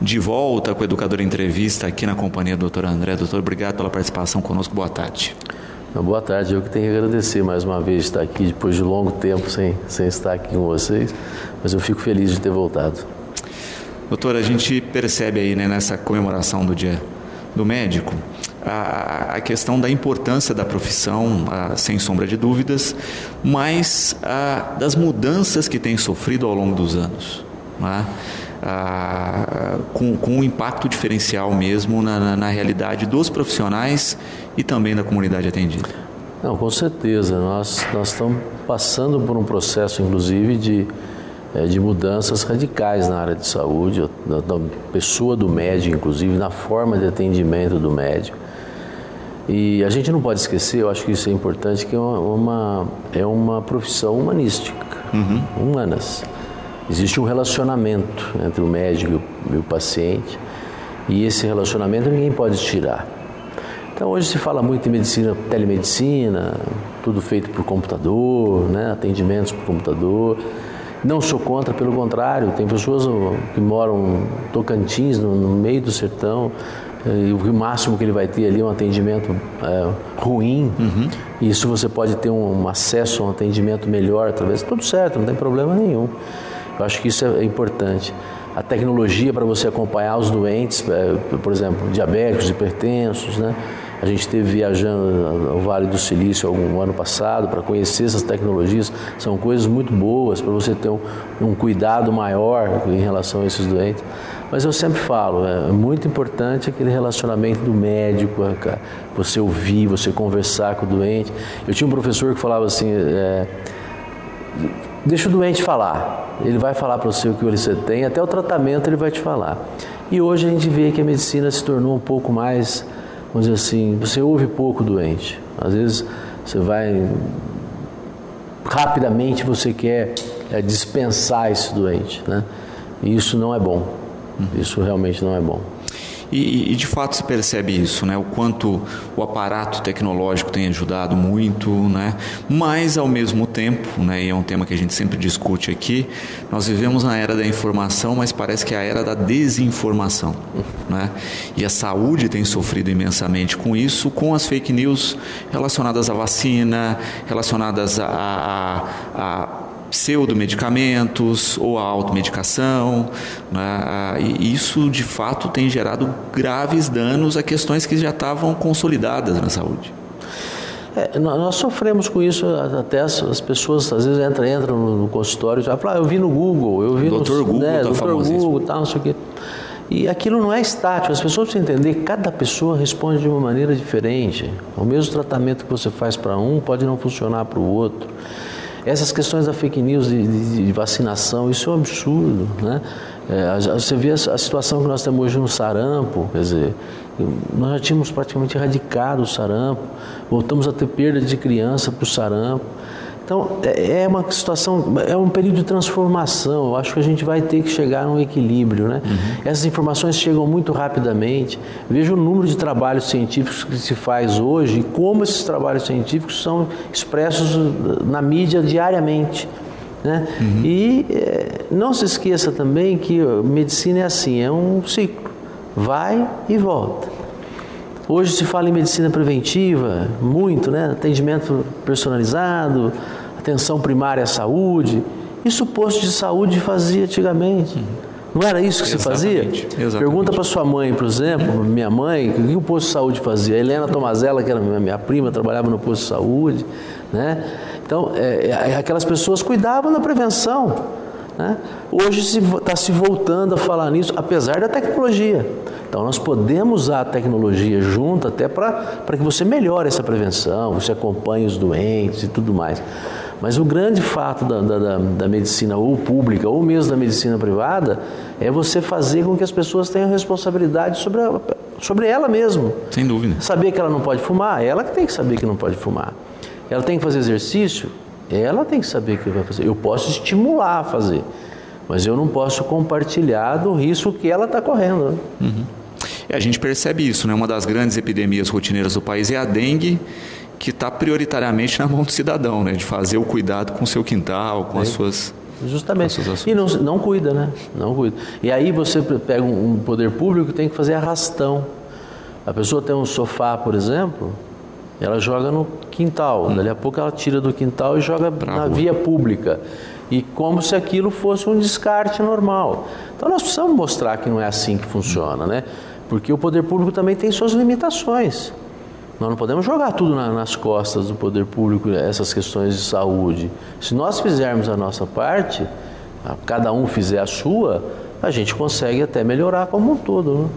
De volta com o Educador Entrevista aqui na companhia do doutor André. Doutor, obrigado pela participação conosco. Boa tarde. Boa tarde, eu que tenho que agradecer mais uma vez estar aqui depois de longo tempo sem, sem estar aqui com vocês, mas eu fico feliz de ter voltado. Doutor, a gente percebe aí né, nessa comemoração do Dia do Médico a, a questão da importância da profissão, a, sem sombra de dúvidas, mas a, das mudanças que tem sofrido ao longo dos anos. Né? com, com um impacto diferencial mesmo na, na, na, realidade dos profissionais e também da comunidade atendida. Não, com certeza. Nós, nós estamos passando por um processo, inclusive, de, de mudanças radicais na área de saúde, da, da pessoa do médico, inclusive, na forma de atendimento do médico. E a gente não pode esquecer, eu acho que isso é importante, que é uma, uma é uma profissão humanística, uhum. humanas. Existe um relacionamento entre o médico e o paciente e esse relacionamento ninguém pode tirar. Então hoje se fala muito em medicina, telemedicina, tudo feito por computador, né? atendimentos por computador. Não sou contra, pelo contrário, tem pessoas que moram em Tocantins, no, no meio do sertão, e o máximo que ele vai ter ali é um atendimento é, ruim. Uhum. E isso você pode ter um, um acesso a um atendimento melhor, talvez tudo certo, não tem problema nenhum. Eu acho que isso é importante. A tecnologia para você acompanhar os doentes, é, por exemplo, diabéticos, hipertensos, né? A gente esteve viajando ao Vale do Silício algum ano passado para conhecer essas tecnologias. São coisas muito boas para você ter um, um, cuidado maior em relação a esses doentes. Mas eu sempre falo, é muito importante aquele relacionamento do médico, você ouvir, você conversar com o doente. Eu tinha um professor que falava assim, é, deixa o doente falar. Ele vai falar para você o que você tem, até o tratamento ele vai te falar. E hoje a gente vê que a medicina se tornou um pouco mais, vamos dizer assim, você ouve pouco doente. Às vezes você vai rapidamente você quer é, dispensar esse doente, né? E isso não é bom. Isso realmente não é bom. E, e, de fato se percebe isso, né? O quanto o aparato tecnológico tem ajudado muito, né? Mas ao mesmo tempo, né? E é um tema que a gente sempre discute aqui. Nós vivemos na era da informação, mas parece que é a era da desinformação, né? E a saúde tem sofrido imensamente com isso, com as fake news relacionadas à vacina, relacionadas a, a, a pseudomedicamentos ou a automedicação. Né? E isso, de fato, tem gerado graves danos a questões que já estavam consolidadas na saúde. É, nós sofremos com isso, até as, as, pessoas às vezes entram, entram no, consultório e falam, ah, eu vi no Google, eu vi Doutor no Google, né, tá Doutor Google, tal, não sei o quê. E aquilo não é estático, as pessoas precisam entender, cada pessoa responde de uma maneira diferente. O mesmo tratamento que você faz para um pode não funcionar para o outro. Essas questões da fake news de, de, de vacinação, isso é um absurdo, né? É, você vê a, a, situação que nós temos hoje no sarampo, quer dizer, nós já tínhamos praticamente erradicado o sarampo, voltamos a ter perda de criança para o sarampo. Então, é, é uma situação, é um período de transformação. Eu acho que a gente vai ter que chegar a um equilíbrio. Né? Uhum. Essas informações chegam muito rapidamente. Veja o número de trabalhos científicos que se faz hoje e como esses trabalhos científicos são expressos na mídia diariamente. Né? Uhum. E é, não se esqueça também que medicina é assim, é um ciclo. Vai e volta. Hoje se fala em medicina preventiva, muito, né? Atendimento personalizado, atenção primária à saúde. Isso o posto de saúde fazia antigamente. Não era isso que exatamente, se fazia? Exatamente. Pergunta para sua mãe, por exemplo, minha mãe, o que o posto de saúde fazia? A Helena Tomazella, que era minha prima, trabalhava no posto de saúde. Né? Então, é, é, aquelas pessoas cuidavam da prevenção. Né? Hoje está se, se voltando a falar nisso, apesar da tecnologia. Então nós podemos usar a tecnologia junto até para que você melhore essa prevenção, você acompanhe os doentes e tudo mais. Mas o grande fato da, da, da, medicina ou pública ou mesmo da medicina privada é você fazer com que as pessoas tenham responsabilidade sobre, a, sobre ela mesma. Sem dúvida. Saber que ela não pode fumar, ela que tem que saber que não pode fumar. Ela tem que fazer exercício, ela tem que saber que vai fazer. Eu posso estimular a fazer. Mas eu não posso compartilhar do risco que ela está correndo. Uhum. a gente percebe isso, né? Uma das grandes epidemias rotineiras do país é a dengue, que está prioritariamente na mão do cidadão, né? De fazer o cuidado com o seu quintal, com é. as suas Justamente. E não, não cuida, né? Não cuida. E aí você pega um poder público que tem que fazer arrastão. A pessoa tem um sofá, por exemplo, ela joga no quintal. Hum. Dali a pouco ela tira do quintal e joga pra na rua. via pública. E como se aquilo fosse um descarte normal. Então nós precisamos mostrar que não é assim que funciona, né? Porque o poder público também tem suas limitações. Nós não podemos jogar tudo na, nas costas do poder público, essas questões de saúde. Se nós fizermos a nossa parte, cada um fizer a sua, a gente consegue até melhorar como um todo. Né?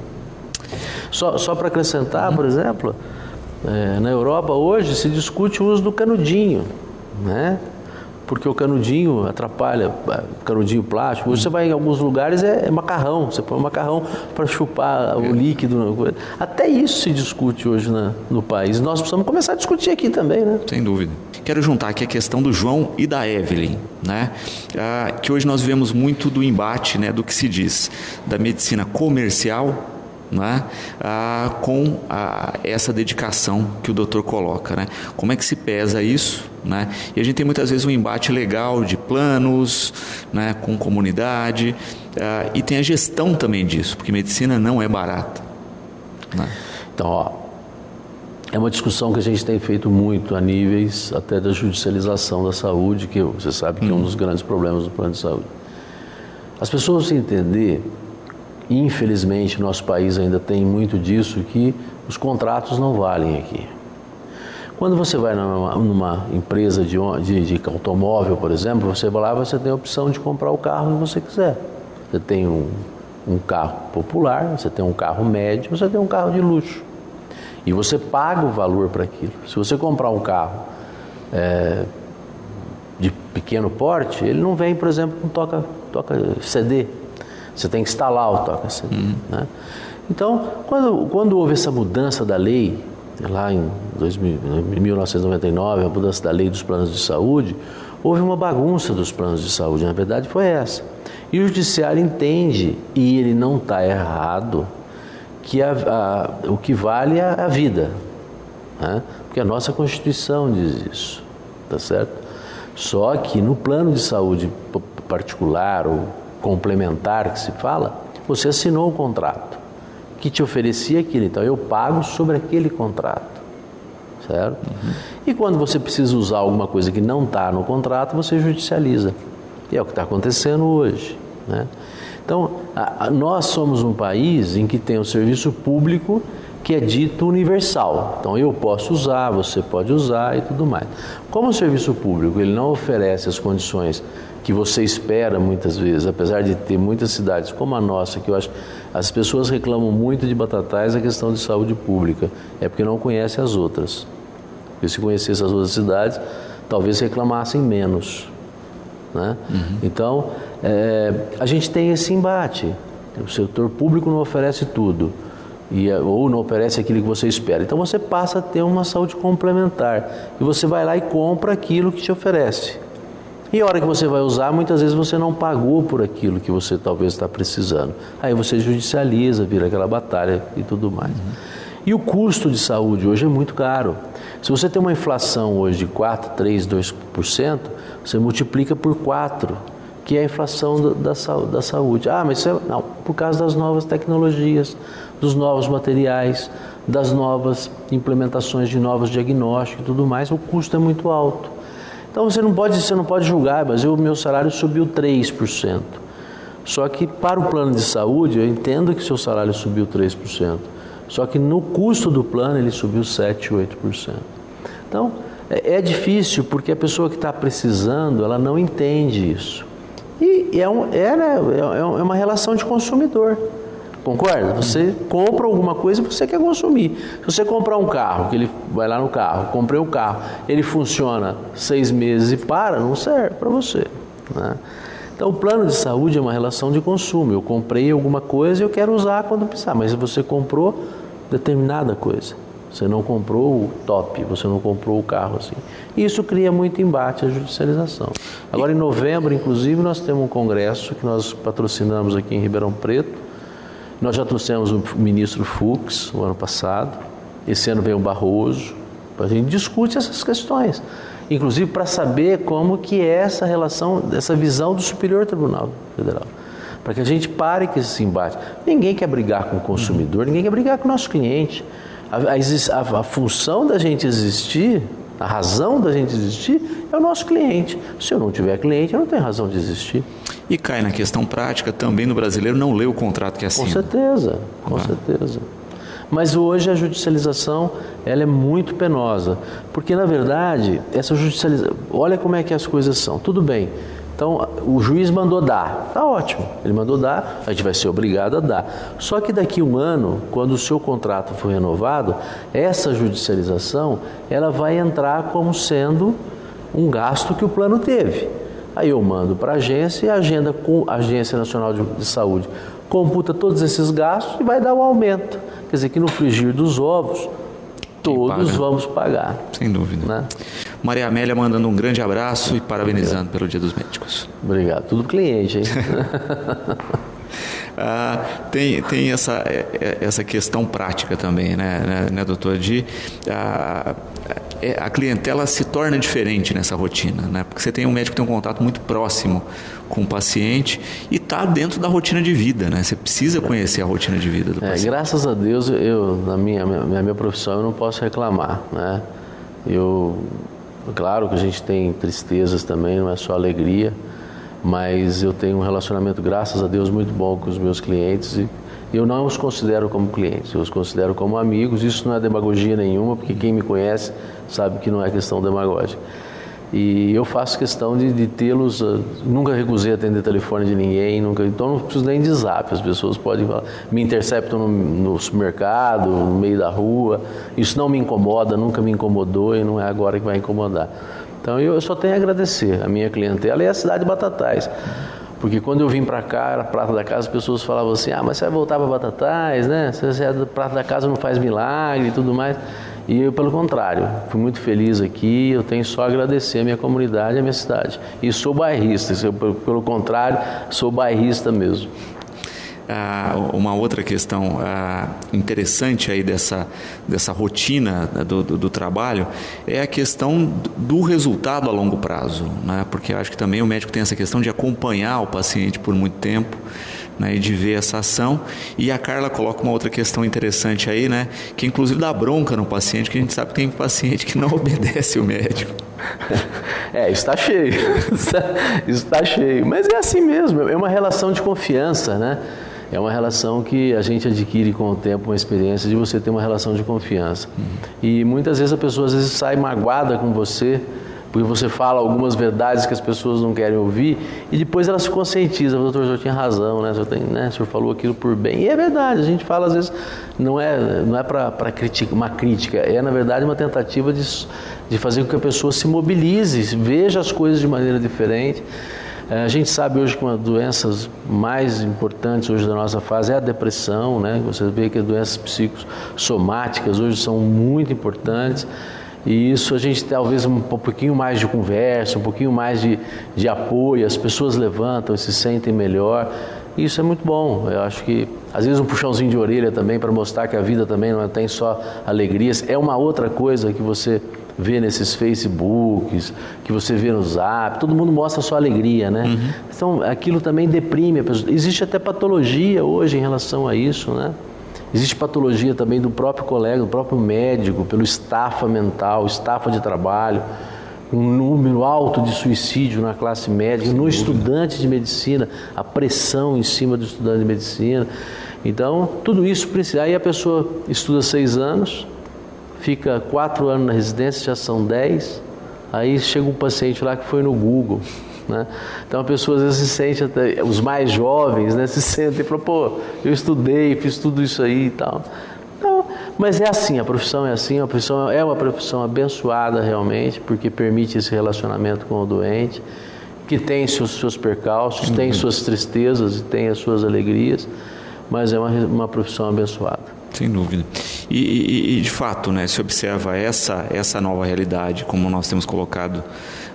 Só, só para acrescentar, por exemplo, é, na Europa hoje se discute o uso do canudinho. Né? Porque o canudinho atrapalha, é, canudinho plástico. Você vai em alguns lugares é, é macarrão, você põe macarrão para chupar é. o líquido. Até isso se discute hoje na, no país. Nós precisamos começar a discutir aqui também, né? Sem dúvida. Quero juntar aqui a questão do João e da Evelyn, né? Ah, que hoje nós vemos muito do embate, né, do que se diz da medicina comercial né, ah, com a, essa dedicação que o doutor coloca. Né? Como é que se pesa isso? Né? E a gente tem muitas vezes um embate legal de planos, né, com comunidade, ah, e tem a gestão também disso, porque medicina não é barata. Né? Então, ó, é uma discussão que a gente tem feito muito a níveis até da judicialização da saúde, que você sabe que hum. é um uhum. dos grandes problemas do plano de saúde. As pessoas precisam entender Infelizmente, nosso país ainda tem muito disso que os contratos não valem aqui. Quando você vai numa, numa empresa de, de, de, automóvel, por exemplo, você vai lá você tem a opção de comprar o carro que você quiser. Você tem um, um carro popular, você tem um carro médio, você tem um carro de luxo. E você paga o valor para aquilo. Se você comprar um carro é, de pequeno porte, ele não vem, por exemplo, com toca, toca CD. Você tem que instalar o toca-CD. Uhum. Né? Então, quando, quando houve essa mudança da lei, lá em, 2000, em 1999, a mudança da lei dos planos de saúde, houve uma bagunça dos planos de saúde. Na verdade, foi essa. E o judiciário entende, e ele não está errado, que a, a, o que vale é a vida. Né? Porque a nossa Constituição diz isso. Tá certo? Só que no plano de saúde particular ou complementar que se fala, você assinou o contrato que te oferecia aquilo. Então eu pago sobre aquele contrato. Certo? Uhum. E quando você precisa usar alguma coisa que não está no contrato, você judicializa. E é o que está acontecendo hoje. Né? Então, a, a, nós somos um país em que tem o um serviço público que é dito universal. Então, eu posso usar, você pode usar e tudo mais. Como o serviço público ele não oferece as condições que você espera muitas vezes, apesar de ter muitas cidades como a nossa, que eu acho as pessoas reclamam muito de Batatais a questão de saúde pública, é porque não conhecem as outras. Porque se conhecesse as outras cidades, talvez reclamassem menos. Né? Uhum. Então, é, a gente tem esse embate. O setor público não oferece tudo. E, ou não oferece aquilo que você espera. Então você passa a ter uma saúde complementar. E você vai lá e compra aquilo que te oferece. E a hora que você vai usar, muitas vezes você não pagou por aquilo que você talvez está precisando. Aí você judicializa, vira aquela batalha e tudo mais. E o custo de saúde hoje é muito caro. Se você tem uma inflação hoje de 4, 3, 2%, você multiplica por 4, que é a inflação da, da saúde. Ah, mas isso é, não, por causa das novas tecnologias, dos novos materiais, das novas implementações de novos diagnósticos e tudo mais, o custo é muito alto. Então você não pode, você não pode julgar, mas o meu salário subiu 3%. Só que para o plano de saúde, eu entendo que seu salário subiu 3%. Só que no custo do plano ele subiu 7, 8%. Então, é, é difícil porque a pessoa que está precisando, ela não entende isso. E é, um, é, né, é, é uma relação de consumidor. Concorda? Você compra alguma coisa e você quer consumir. Se você comprar um carro, que ele vai lá no carro, comprei o um carro, ele funciona seis meses e para, não serve para você. Né? Então, o plano de saúde é uma relação de consumo. Eu comprei alguma coisa e eu quero usar quando precisar, mas você comprou determinada coisa. Você não comprou o top, você não comprou o carro assim. Isso cria muito embate à judicialização. Agora, em novembro, inclusive, nós temos um congresso que nós patrocinamos aqui em Ribeirão Preto. Nós já trouxemos o ministro Fux o ano passado. Esse ano vem o Barroso. A gente discute essas questões, inclusive para saber como que é essa relação, essa visão do Superior Tribunal Federal para que a gente pare com esse embate. Ninguém quer brigar com o consumidor, ninguém quer brigar com o nosso cliente. A, a, a, função da gente existir, a razão da gente existir é o nosso cliente. Se eu não tiver cliente, eu não tenho razão de existir. E cai na questão prática também do brasileiro não ler o contrato que assina. Com certeza, com ah. certeza. Mas hoje a judicialização ela é muito penosa, porque na verdade essa judicialização, olha como é que as coisas são. Tudo bem, então, o juiz mandou dar, tá ótimo, ele mandou dar, a gente vai ser obrigado a dar. Só que daqui a um ano, quando o seu contrato for renovado, essa judicialização ela vai entrar como sendo um gasto que o plano teve. Aí eu mando para a agência e a, agenda, a Agência Nacional de, de Saúde computa todos esses gastos e vai dar o um aumento. Quer dizer que no frigir dos ovos, todos vamos pagar. Sem dúvida. Né? Maria Amélia mandando um grande abraço e parabenizando pelo Dia dos Médicos. Obrigado. Tudo cliente, hein? ah, tem tem essa, é, é, essa questão prática também, né, né, né doutor? De, ah, é, a clientela se torna diferente nessa rotina, né? Porque você tem um médico que tem um contato muito próximo com o paciente e está dentro da rotina de vida, né? Você precisa conhecer a rotina de vida do é, paciente. Graças a Deus, eu na minha, minha minha profissão eu não posso reclamar, né? Eu Claro que a gente tem tristezas também, não é só alegria, mas eu tenho um relacionamento, graças a Deus, muito bom com os meus clientes e eu não os considero como clientes, eu os considero como amigos. Isso não é demagogia nenhuma, porque quem me conhece sabe que não é questão demagógica. E eu faço questão de, de tê-los. Uh, nunca recusei atender telefone de ninguém, nunca, então não preciso nem de zap. As pessoas podem falar, me interceptam no, no supermercado, no meio da rua. Isso não me incomoda, nunca me incomodou e não é agora que vai incomodar. Então eu, eu só tenho a agradecer a minha clientela e a cidade de Batatais. Porque quando eu vim para cá, era prata da casa, as pessoas falavam assim: ah, mas você vai voltar para Batatais, né? Você é prata da casa, não faz milagre e tudo mais. E eu, pelo contrário, fui muito feliz aqui, eu tenho só a agradecer a minha comunidade a minha cidade. E sou bairrista, eu, pelo contrário, sou bairrista mesmo. Ah, uma outra questão ah, interessante aí dessa, dessa rotina né, do, do, do, trabalho é a questão do resultado a longo prazo, né? porque eu acho que também o médico tem essa questão de acompanhar o paciente por muito tempo né, de ver essa ação. E a Carla coloca uma outra questão interessante aí, né, que inclusive dá bronca no paciente, que a gente sabe que tem paciente que não obedece o médico. É, está cheio, está cheio, mas é assim mesmo, é uma relação de confiança, né? É uma relação que a gente adquire com o tempo, uma experiência de você ter uma relação de confiança. Uhum. E muitas vezes a pessoa às vezes sai magoada com você porque você fala algumas verdades que as pessoas não querem ouvir e depois elas se conscientizam, doutor, senhor tinha razão, né? O senhor, tem, né? o senhor falou aquilo por bem. E é verdade, a gente fala às vezes, não é, não é para uma crítica, é na verdade uma tentativa de, de fazer com que a pessoa se mobilize, veja as coisas de maneira diferente. É, a gente sabe hoje que uma das doenças mais importantes hoje da nossa fase é a depressão, né? Você vê que as doenças psicossomáticas hoje são muito importantes. E isso a gente talvez um pouquinho mais de conversa, um pouquinho mais de, de apoio, as pessoas levantam e se sentem melhor. Isso é muito bom. Eu acho que às vezes um puxãozinho de orelha também para mostrar que a vida também não tem só alegrias. É uma outra coisa que você vê nesses Facebooks, que você vê no Zap, todo mundo mostra só alegria, né? Uhum. Então aquilo também deprime a pessoa. Existe até patologia hoje em relação a isso, né? Existe patologia também do próprio colega, do próprio médico, pelo estafa mental, estafa de trabalho, um número alto de suicídio na classe médica, no estudante de medicina, a pressão em cima do estudante de medicina. Então, tudo isso precisa. Aí a pessoa estuda seis anos, fica quatro anos na residência, já são dez. Aí chega um paciente lá que foi no Google, né? Então a pessoa às vezes se sente, até, os mais jovens né, se sentem e falam, pô, eu estudei, fiz tudo isso aí e tal. Então, mas é assim, a profissão é assim, a profissão é uma profissão abençoada realmente, porque permite esse relacionamento com o doente, que tem seus, seus percalços, uhum. tem suas tristezas e tem as suas alegrias, mas é uma, uma profissão abençoada. Sem dúvida. E, e, e, de fato, né, se observa essa, essa nova realidade, como nós temos colocado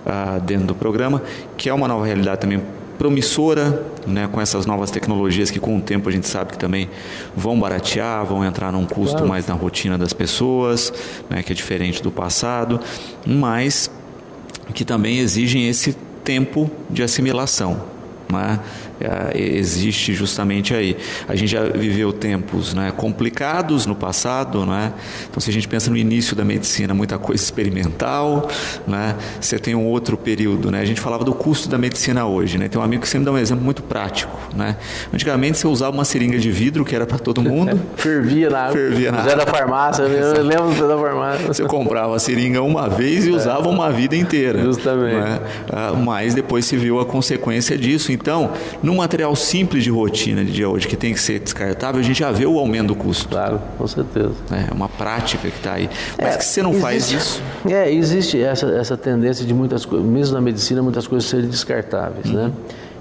uh, dentro do programa, que é uma nova realidade também promissora, né, com essas novas tecnologias que com o tempo a gente sabe que também vão baratear, vão entrar num custo claro. mais na rotina das pessoas, né, que é diferente do passado, mas que também exigem esse tempo de assimilação. Né? É, existe justamente aí. A gente já viveu tempos né, complicados no passado, né? então se a gente pensa no início da medicina, muita coisa experimental, né? você tem um outro período, né? a gente falava do custo da medicina hoje, né? tem um amigo que sempre dá um exemplo muito prático. Né? Antigamente você usava uma seringa de vidro que era para todo mundo. Fervia na água. Fervia na água. da farmácia, eu lembro da farmácia. Você comprava a seringa uma vez e é. usava uma vida inteira. Justamente. Né? Mas depois se viu a consequência disso. Então, no material simples de rotina de dia hoje, que tem que ser descartável, a gente já vê o aumento do custo. Claro, com certeza. É uma prática que está aí. Mas é, que você não existe, faz isso. É, existe essa, essa tendência de muitas coisas, mesmo na medicina, muitas coisas serem descartáveis, né?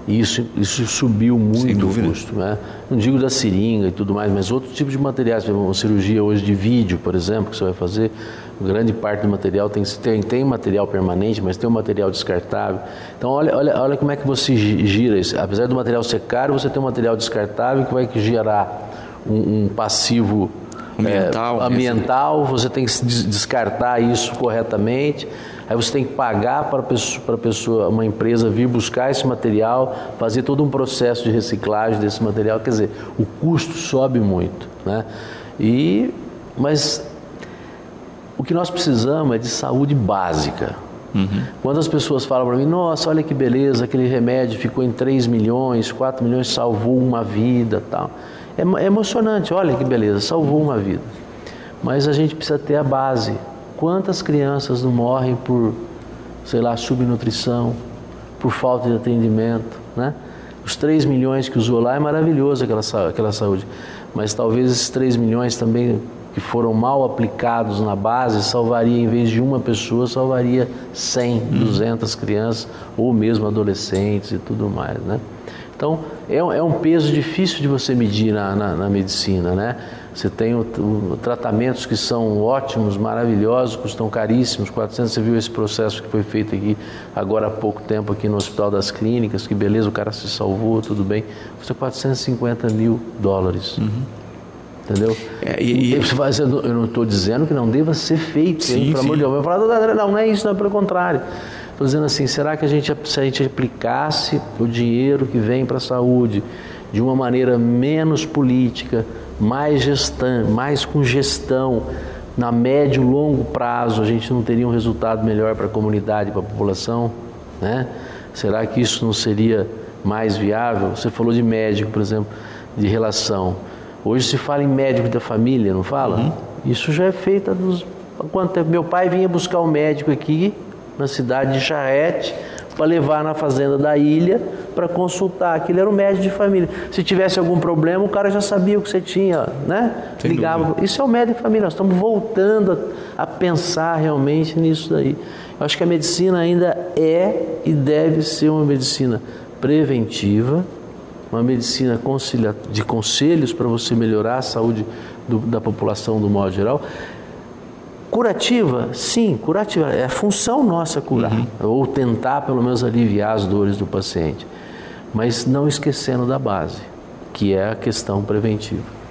E isso, isso subiu muito o custo. Né? Não digo da seringa e tudo mais, mas outros tipos de materiais. Uma cirurgia hoje de vídeo, por exemplo, que você vai fazer, grande parte do material tem, tem, tem material permanente, mas tem um material descartável. Então, olha, olha, olha como é que você gira isso. Apesar do material ser caro, você tem um material descartável que vai gerar um, um passivo ambiental, é, ambiental você tem que descartar isso corretamente. Aí você tem que pagar para pessoa, pessoa, uma empresa vir buscar esse material, fazer todo um processo de reciclagem desse material. Quer dizer, o custo sobe muito, né? E, mas o que nós precisamos é de saúde básica. Uhum. Quando as pessoas falam para mim, nossa, olha que beleza, aquele remédio ficou em 3 milhões, 4 milhões, salvou uma vida tal. É, é emocionante, olha que beleza, salvou uma vida. Mas a gente precisa ter a base. Quantas crianças não morrem por, sei lá, subnutrição, por falta de atendimento, né? Os 3 milhões que usou lá é maravilhoso aquela, aquela saúde, mas talvez esses 3 milhões também que foram mal aplicados na base salvaria, em vez de uma pessoa, salvaria 100, 200 crianças ou mesmo adolescentes e tudo mais, né? Então, é, é um peso difícil de você medir na, na, na medicina, né? Você tem o, o, tratamentos que são ótimos, maravilhosos, custam caríssimos, 400, você viu esse processo que foi feito aqui agora há pouco tempo aqui no Hospital das Clínicas, que beleza, o cara se salvou, tudo bem, custa 450 mil dólares. Uhum. Entendeu? É, e, e... Eu não estou dizendo que não deva ser feito, sim, pelo amor de Deus. Eu falo, não, não é isso, não é pelo contrário. Estou dizendo assim, será que a gente, se a gente aplicasse o dinheiro que vem para a saúde de uma maneira menos política, mais gestão, mais com gestão, na médio e longo prazo, a gente não teria um resultado melhor para a comunidade, para a população? Né? Será que isso não seria mais viável? Você falou de médico, por exemplo, de relação. Hoje se fala em médico da família, não fala? Uhum. Isso já é feito há dos... quanto tempo? Meu pai vinha buscar um médico aqui na cidade de Charrete para levar na fazenda da ilha para consultar. Aquele era o médico de família. Se tivesse algum problema, o cara já sabia o que você tinha, né? Sem Ligava. Dúvida. Isso é o médico de família. Nós estamos voltando a, a pensar realmente nisso daí. Eu acho que a medicina ainda é e deve ser uma medicina preventiva uma medicina de conselhos para você melhorar a saúde do, da população do modo geral. Curativa, sim, curativa. É a função nossa curar, uhum. ou tentar pelo menos aliviar as dores do paciente. Mas não esquecendo da base, que é a questão preventiva.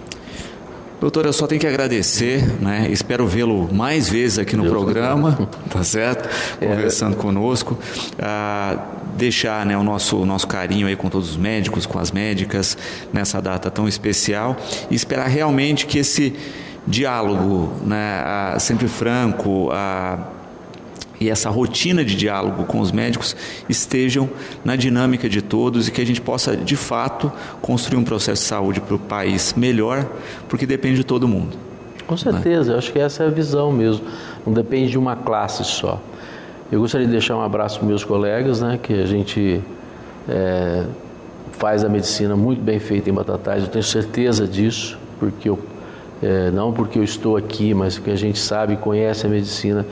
Doutor, eu só tenho que agradecer, né? Espero vê-lo mais vezes aqui no Deus programa, Deus. tá certo? É. Conversando é. conosco. Ah, deixar né, o nosso, nosso carinho aí com todos os médicos, com as médicas, nessa data tão especial e esperar realmente que esse diálogo, né, ah, sempre franco, ah, e essa rotina de diálogo com os médicos estejam na dinâmica de todos e que a gente possa, de fato, construir um processo de saúde para o país melhor, porque depende de todo mundo. Com certeza, né? eu acho que essa é a visão mesmo, não depende de uma classe só. Eu gostaria de deixar um abraço para meus colegas, né, que a gente é, faz a medicina muito bem feita em Batatais, eu tenho certeza disso, porque eu, é, não porque eu estou aqui, mas porque a gente sabe e conhece a medicina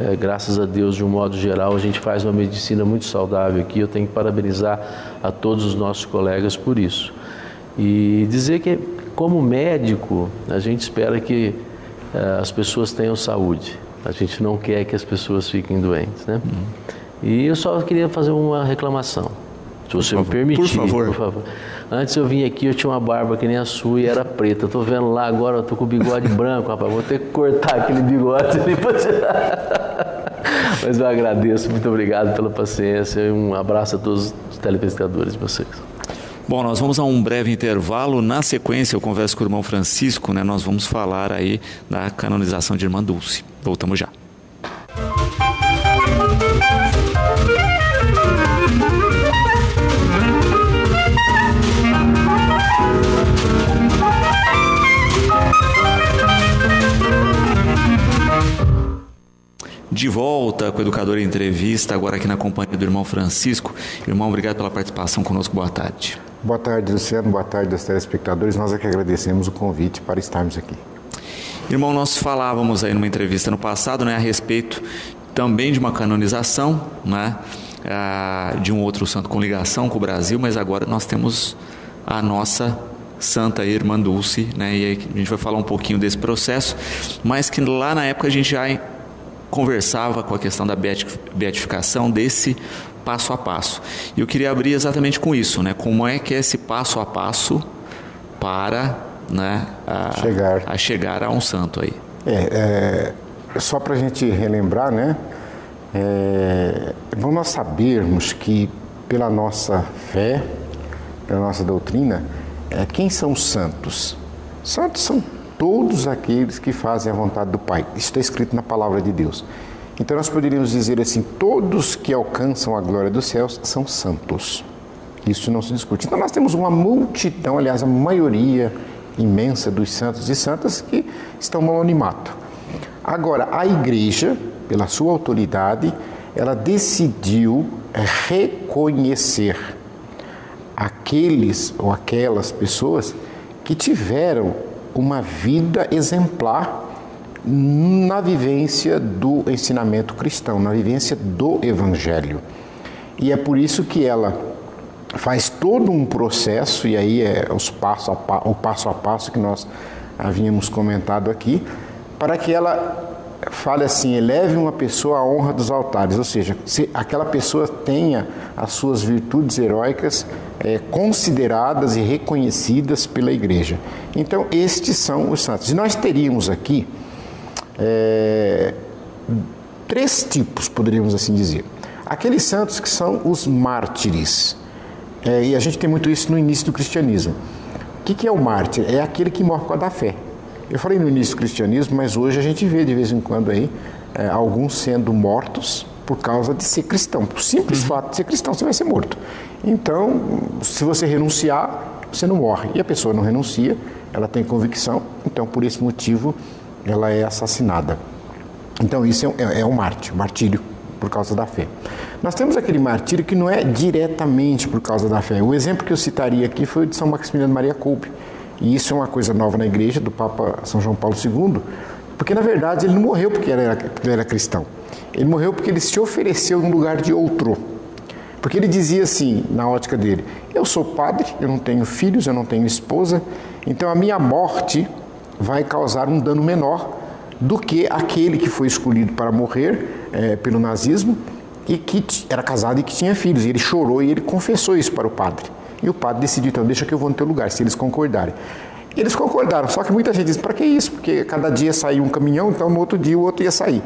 é, graças a Deus, de um modo geral, a gente faz uma medicina muito saudável aqui. Eu tenho que parabenizar a todos os nossos colegas por isso. E dizer que como médico, a gente espera que uh, as pessoas tenham saúde. A gente não quer que as pessoas fiquem doentes, né? Uhum. E eu só queria fazer uma reclamação. Se você me permitir, por favor. por favor. Antes eu vim aqui, eu tinha uma barba que nem a sua e era preta. Eu tô vendo lá agora, eu tô com o bigode branco, rapaz. Vou ter que cortar aquele bigode ali pra tirar. Mas eu agradeço, muito obrigado pela paciência e um abraço a todos os telespectadores de vocês. Bom, nós vamos a um breve intervalo. Na sequência, eu converso com o irmão Francisco, né? Nós vamos falar aí da canonização de Irmã Dulce. Voltamos já. De volta com o Educador em Entrevista, agora aqui na companhia do irmão Francisco. Irmão, obrigado pela participação conosco. Boa tarde. Boa tarde, Luciano. Boa tarde aos telespectadores. Nós é que agradecemos o convite para estarmos aqui. Irmão, nós falávamos aí numa entrevista no passado né, a respeito também de uma canonização, né, de um outro santo com ligação com o Brasil, mas agora nós temos a nossa Santa Irmã Dulce, né, e aí a gente vai falar um pouquinho desse processo, mas que lá na época a gente já conversava com a questão da beatificação desse passo a passo. E eu queria abrir exatamente com isso, né? Como é que é esse passo a passo para né, a, chegar. a chegar a um santo aí? É, é só para a gente relembrar, né? É, vamos nós sabermos que pela nossa fé, pela nossa doutrina, é, quem são os santos? Santos são todos aqueles que fazem a vontade do Pai. Isso está escrito na palavra de Deus. Então nós poderíamos dizer assim: todos que alcançam a glória dos céus são santos. Isso não se discute. Então nós temos uma multidão, aliás, a maioria imensa dos santos e santas que estão no anonimato. Agora, a igreja, pela sua autoridade, ela decidiu reconhecer aqueles ou aquelas pessoas que tiveram uma vida exemplar na vivência do ensinamento cristão, na vivência do evangelho. E é por isso que ela faz todo um processo, e aí é os passo a, o passo a passo que nós havíamos comentado aqui, para que ela fale assim, eleve uma pessoa à honra dos altares, ou seja, se aquela pessoa tenha as suas virtudes heróicas é, consideradas e reconhecidas pela igreja. Então, estes são os santos. E nós teríamos aqui é, três tipos, poderíamos assim dizer. Aqueles santos que são os mártires, é, e a gente tem muito isso no início do cristianismo. O que, que é o mártir? É aquele que morre com a da fé. Eu falei no início do cristianismo, mas hoje a gente vê de vez em quando aí é, alguns sendo mortos por causa de ser cristão. Por simples uhum. fato de ser cristão, você vai ser morto. Então, se você renunciar, você não morre. E a pessoa não renuncia, ela tem convicção, então por esse motivo ela é assassinada. Então isso é, é, é um mártir, martírio por causa da fé. Nós temos aquele martírio que não é diretamente por causa da fé. O exemplo que eu citaria aqui foi o de São Maximiliano Maria Kolbe. E isso é uma coisa nova na igreja do Papa São João Paulo II, porque na verdade ele não morreu porque ele era, ele era cristão. Ele morreu porque ele se ofereceu no lugar de outro. Porque ele dizia assim, na ótica dele: Eu sou padre, eu não tenho filhos, eu não tenho esposa, então a minha morte vai causar um dano menor do que aquele que foi escolhido para morrer é, pelo nazismo e que era casado e que tinha filhos. E ele chorou e ele confessou isso para o padre. E o padre decidiu, então, deixa que eu vou no teu lugar, se eles concordarem. Eles concordaram, só que muita gente diz, para que isso? Porque cada dia saía um caminhão, então no outro dia o outro ia sair.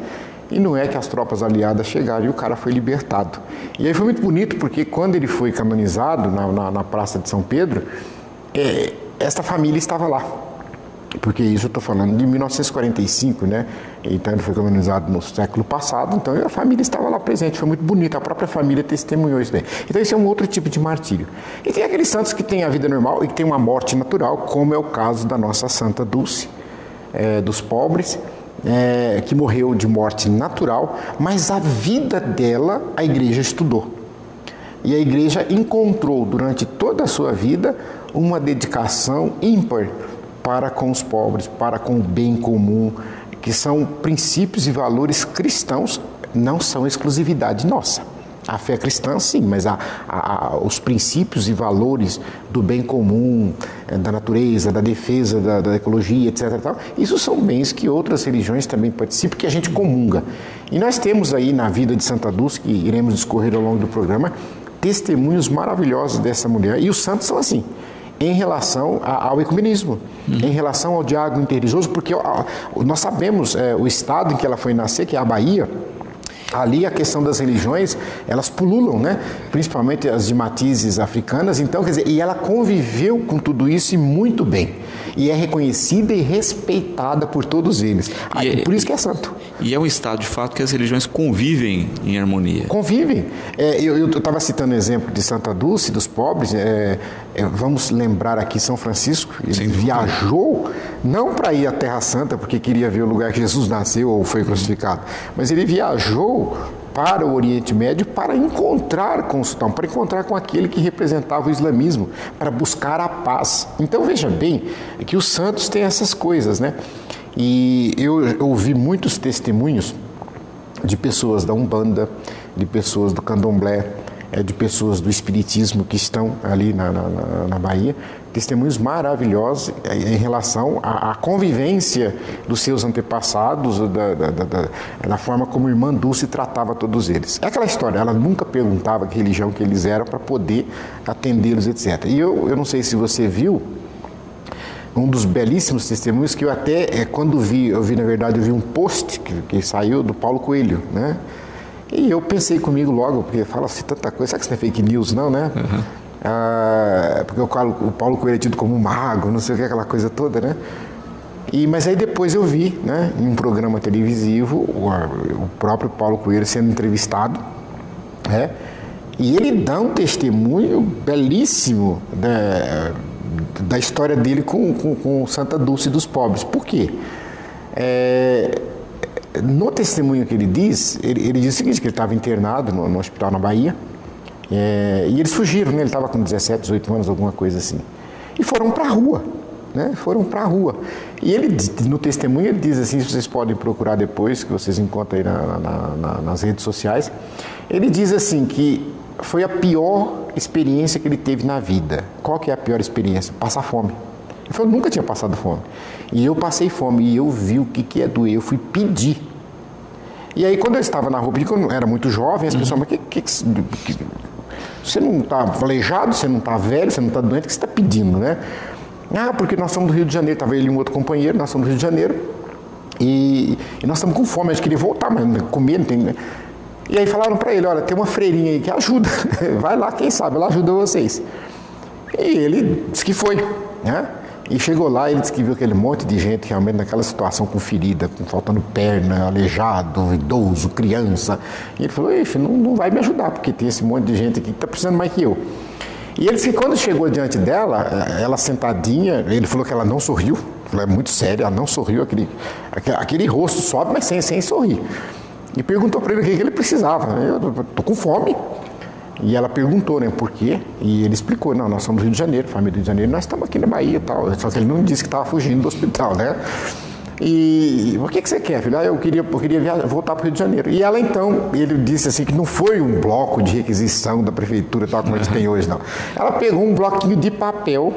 E não é que as tropas aliadas chegaram e o cara foi libertado. E aí foi muito bonito, porque quando ele foi canonizado na, na, na Praça de São Pedro, é, esta família estava lá porque isso eu estou falando de 1945, né? Então ele foi canonizado no século passado, então a família estava lá presente, foi muito bonito, a própria família testemunhou isso daí. Então esse é um outro tipo de martírio. E tem aqueles santos que têm a vida normal e que têm uma morte natural, como é o caso da nossa Santa Dulce, é, dos pobres, é, que morreu de morte natural, mas a vida dela a igreja estudou. E a igreja encontrou durante toda a sua vida uma dedicação ímpar para com os pobres, para com o bem comum, que são princípios e valores cristãos, não são exclusividade nossa. A fé cristã, sim, mas a, a, os princípios e valores do bem comum, eh, da natureza, da defesa da, da ecologia, etc. Tal, isso são bens que outras religiões também participam, que a gente comunga. E nós temos aí na vida de Santa Dulce, que iremos discorrer ao longo do programa, testemunhos maravilhosos dessa mulher. E os santos são assim em relação ao ecumenismo, uhum. em relação ao diálogo interreligioso, porque nós sabemos é, o estado em que ela foi nascer, que é a Bahia, ali a questão das religiões, elas pululam, né? principalmente as de matizes africanas, então, quer dizer, e ela conviveu com tudo isso e muito bem. E é reconhecida e respeitada por todos eles. E é, por isso que é santo. E é um estado de fato que as religiões convivem em harmonia. Convivem. É, eu estava citando o exemplo de Santa Dulce, dos pobres. É, é, vamos lembrar aqui São Francisco. Ele viajou não para ir à Terra Santa porque queria ver o lugar que Jesus nasceu ou foi crucificado, mas ele viajou para o Oriente Médio para encontrar com o sultão, para encontrar com aquele que representava o islamismo, para buscar a paz. Então veja bem que os santos têm essas coisas, né? E eu ouvi muitos testemunhos de pessoas da Umbanda, de pessoas do Candomblé, é, de pessoas do Espiritismo que estão ali na, na, na Bahia, testemunhos maravilhosos é, em relação à, à convivência dos seus antepassados, da, da, da, da, forma como a irmã Dulce tratava todos eles. É aquela história, ela nunca perguntava que religião que eles eram para poder atendê-los, etc. E eu, eu não sei se você viu, um dos belíssimos testemunhos que eu até, é, quando vi, eu vi, na verdade, eu vi um post que, que saiu do Paulo Coelho, né? E eu pensei comigo logo, porque fala-se tanta coisa, sabe que isso não é fake news, não, né? Uhum. Ah, porque o Paulo, Coelho é tido como um mago, não sei o que, aquela coisa toda, né? E, mas aí depois eu vi, né, em um programa televisivo, o, o próprio Paulo Coelho sendo entrevistado, né? E ele dá um testemunho belíssimo da, da história dele com, com, com Santa Dulce dos Pobres. Por quê? É, no testemunho que ele diz, ele, ele diz o seguinte, que ele estava internado no, no, hospital na Bahia, é, e eles fugiram, né? ele estava com 17, 18 anos, alguma coisa assim. E foram para a rua, né? foram para a rua. E ele, no testemunho, ele diz assim, vocês podem procurar depois, que vocês encontram aí na, na, na, nas redes sociais, ele diz assim que foi a pior experiência que ele teve na vida. Qual que é a pior experiência? Passar fome. Ele falou, nunca tinha passado fome. E eu passei fome e eu vi o que, que é doer. Eu fui pedir. E aí, quando eu estava na rua, porque eu era muito jovem, as pessoas, mas que, que, que, você não está aleijado, você não está velho, você não está doente, o que você está pedindo, né? Ah, porque nós somos do Rio de Janeiro, estava ele e um outro companheiro, nós somos do Rio de Janeiro, e, e nós estamos com fome, a gente queria voltar, mas comer não tem. Né? E aí falaram para ele, olha, tem uma freirinha aí que ajuda, vai lá, quem sabe, ela ajuda vocês. E ele disse que foi, né? E chegou lá, ele disse que viu aquele monte de gente realmente naquela situação com ferida, com faltando perna, aleijado, idoso, criança. E ele falou, ixi, não, não vai me ajudar, porque tem esse monte de gente aqui que está precisando mais que eu. E ele disse que quando chegou diante dela, eh, ela sentadinha, ele falou que ela não sorriu, falou, é muito sério, ela não sorriu, aquele, aquele, aquele rosto sobe, mas sem, sem sorrir. E perguntou para ele o que, ele precisava. Eu estou com fome. E ela perguntou, né, por quê? E ele explicou, não, nós somos do Rio de Janeiro, família do Rio de Janeiro, nós estamos aqui na Bahia e tal. Só que ele não disse que estava fugindo do hospital, né? E o que, que você quer, filho? Ah, eu queria, eu queria viajar, voltar para o Rio de Janeiro. E ela então, ele disse assim que não foi um bloco de requisição da prefeitura, tal como a gente tem hoje, não. Ela pegou um bloquinho de papel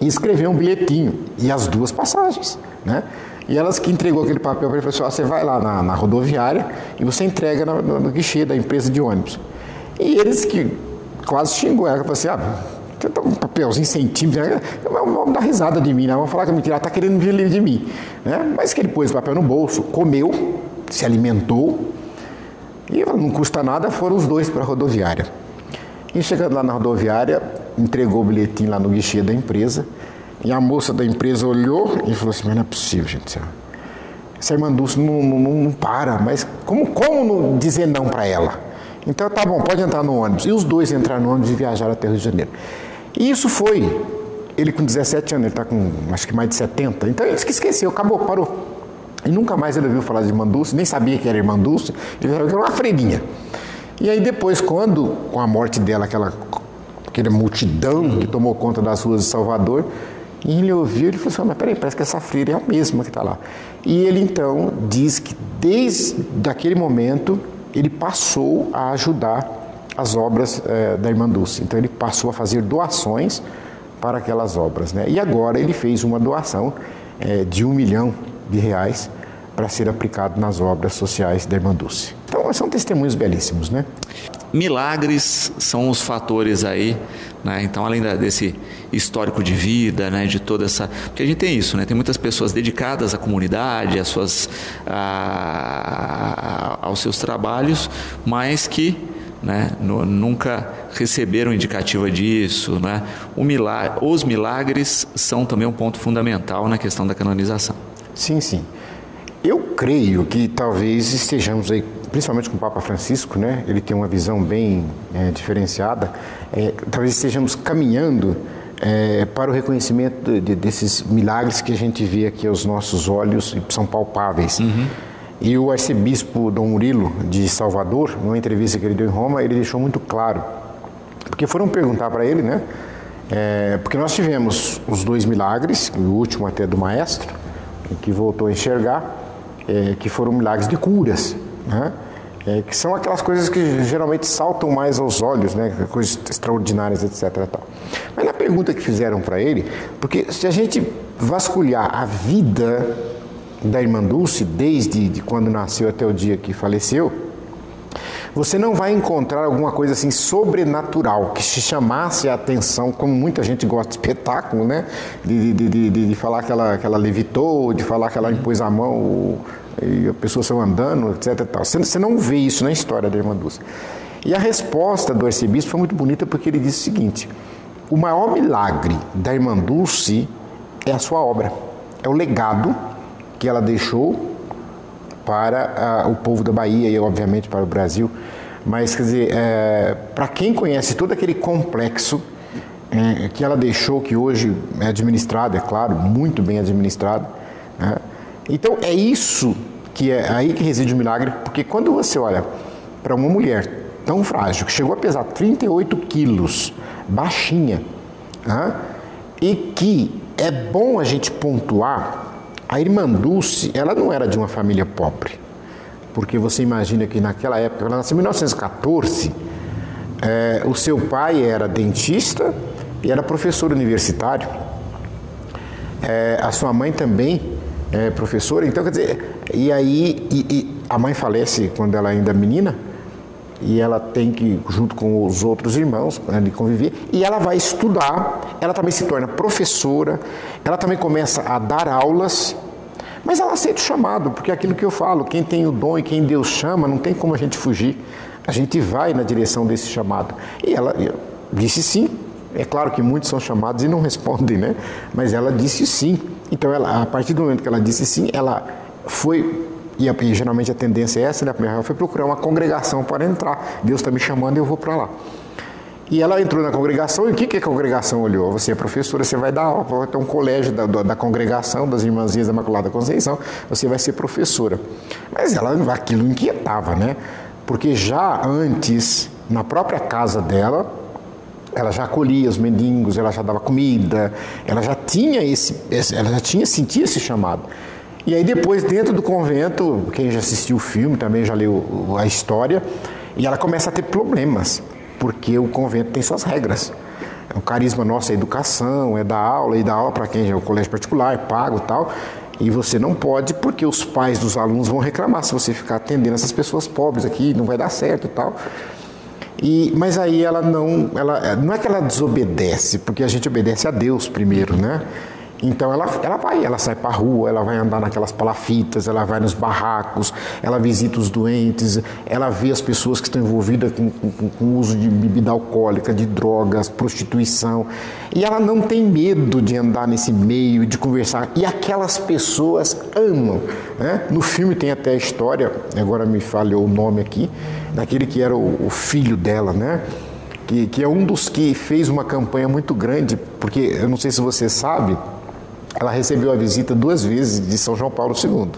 e escreveu um bilhetinho e as duas passagens, né? E elas que entregou aquele papel para ele, falou assim, ah, você vai lá na, na rodoviária e você entrega no, guichê da empresa de ônibus. E eles que quase xingou ela, falou assim, ah, tenta um papelzinho centímetro, né? vamos dar risada de mim, né? vamos falar que mentira, ela está querendo me livre de mim. Né? Mas que ele pôs o papel no bolso, comeu, se alimentou, e não custa nada, foram os dois para a rodoviária. E chegando lá na rodoviária, entregou o bilhetinho lá no guichê da empresa, e a moça da empresa olhou e falou assim, mas não é possível, gente. Essa irmã Dulce não, não, não para, mas como, como dizer não para ela? Então tá bom, pode entrar no ônibus. E os dois entraram no ônibus e viajaram até o Rio de Janeiro. E isso foi, ele com 17 anos, ele está com acho que mais de 70. Então ele esqueceu, acabou, parou. E nunca mais ele ouviu falar de irmã Dulce, nem sabia que era irmã Dulce, ele era uma freirinha. E aí depois, quando, com a morte dela, aquela, aquela multidão que tomou conta das ruas de Salvador, e ele ouviu, ele falou assim, mas peraí, parece que essa freira é a mesma que está lá. E ele então diz que desde aquele momento ele passou a ajudar as obras eh, da Irmã Dulce. Então ele passou a fazer doações para aquelas obras. Né? E agora ele fez uma doação eh, de um milhão de reais para ser aplicado nas obras sociais da Irmã Dulce. Então são testemunhos belíssimos, né? Milagres são os fatores aí, né? Então além desse histórico de vida, né? De toda essa, porque a gente tem isso, né? Tem muitas pessoas dedicadas à comunidade, às suas, a, aos seus trabalhos, mas que né? nunca receberam indicativa disso. Né? Milagre, os milagres são também um ponto fundamental na questão da canonização. Sim, sim. Eu creio que talvez estejamos aí, principalmente com o Papa Francisco, né? Ele tem uma visão bem é, diferenciada. É, talvez estejamos caminhando é, para o reconhecimento de, de, desses milagres que a gente vê aqui aos nossos olhos e são palpáveis. Uhum. E o arcebispo Dom Murilo de Salvador, numa entrevista que ele deu em Roma, ele deixou muito claro, porque foram perguntar para ele, né? É, porque nós tivemos os dois milagres, o último até do maestro, que voltou a enxergar, é, que foram milagres de curas, né? É, que são aquelas coisas que geralmente saltam mais aos olhos, né? coisas extraordinárias, etc. Tal. Mas na pergunta que fizeram para ele, porque se a gente vasculhar a vida da irmã Dulce, desde de quando nasceu até o dia que faleceu, você não vai encontrar alguma coisa assim sobrenatural que te chamasse a atenção, como muita gente gosta de espetáculo, né? De, de, de, de, de falar que ela, que ela levitou, de falar que ela impôs a mão e a pessoa saiu andando, etc. Tal. Você, você não vê isso na história da irmã Dulce. E a resposta do arcebispo foi muito bonita porque ele disse o seguinte: o maior milagre da irmã Dulce é a sua obra, é o legado que ela deixou para uh, o povo da Bahia e, obviamente, para o Brasil. Mas, quer dizer, é, para quem conhece todo aquele complexo é, que ela deixou, que hoje é administrado, é claro, muito bem administrado. Né? Então, é isso que é aí que reside o milagre, porque quando você olha para uma mulher tão frágil, que chegou a pesar 38 quilos, baixinha, né? e que é bom a gente pontuar a irmã Dulce, ela não era de uma família pobre, porque você imagina que naquela época, ela nasceu em 1914, é, o seu pai era dentista e era professor universitário. É, a sua mãe também é professora, então quer dizer, e aí e, e a mãe falece quando ela ainda é menina, e ela tem que, junto com os outros irmãos, né, conviver, e ela vai estudar, ela também se torna professora, ela também começa a dar aulas, mas ela aceita o chamado, porque é aquilo que eu falo, quem tem o dom e quem Deus chama, não tem como a gente fugir. A gente vai na direção desse chamado. E ela disse sim. É claro que muitos são chamados e não respondem, né? Mas ela disse sim. Então, ela, a partir do momento que ela disse sim, ela foi e, e geralmente a tendência é essa, né? Ela foi procurar uma congregação para entrar. Deus está me chamando eu vou para lá. E ela entrou na congregação, e o que, que a congregação olhou? Você é professora, você vai dar aula, vai ter um colégio da, da, congregação, das Irmãzinhas da Imaculada Conceição, você vai ser professora. Mas ela, aquilo inquietava, né? Porque já antes, na própria casa dela, ela já acolhia os mendigos, ela já dava comida, ela já tinha esse, ela já tinha sentido esse chamado. E aí depois dentro do convento, quem já assistiu o filme também já leu a história, e ela começa a ter problemas porque o convento tem suas regras. O carisma nosso é educação, é dar aula, e dar aula para quem é o colégio particular, é pago e tal. E você não pode, porque os pais dos alunos vão reclamar se você ficar atendendo essas pessoas pobres aqui, não vai dar certo e tal. E, mas aí ela não, ela, não é que ela desobedece, porque a gente obedece a Deus primeiro, né? Então ela, ela vai, ela sai para a rua, ela vai andar naquelas palafitas, ela vai nos barracos, ela visita os doentes, ela vê as pessoas que estão envolvidas com, o uso de bebida alcoólica, de drogas, prostituição. E ela não tem medo de andar nesse meio, de conversar. E aquelas pessoas amam. Né? No filme tem até a história, agora me falhou o nome aqui, daquele que era o, o filho dela, né? Que, que é um dos que fez uma campanha muito grande, porque eu não sei se você sabe, ela recebeu a visita duas vezes de São João Paulo II.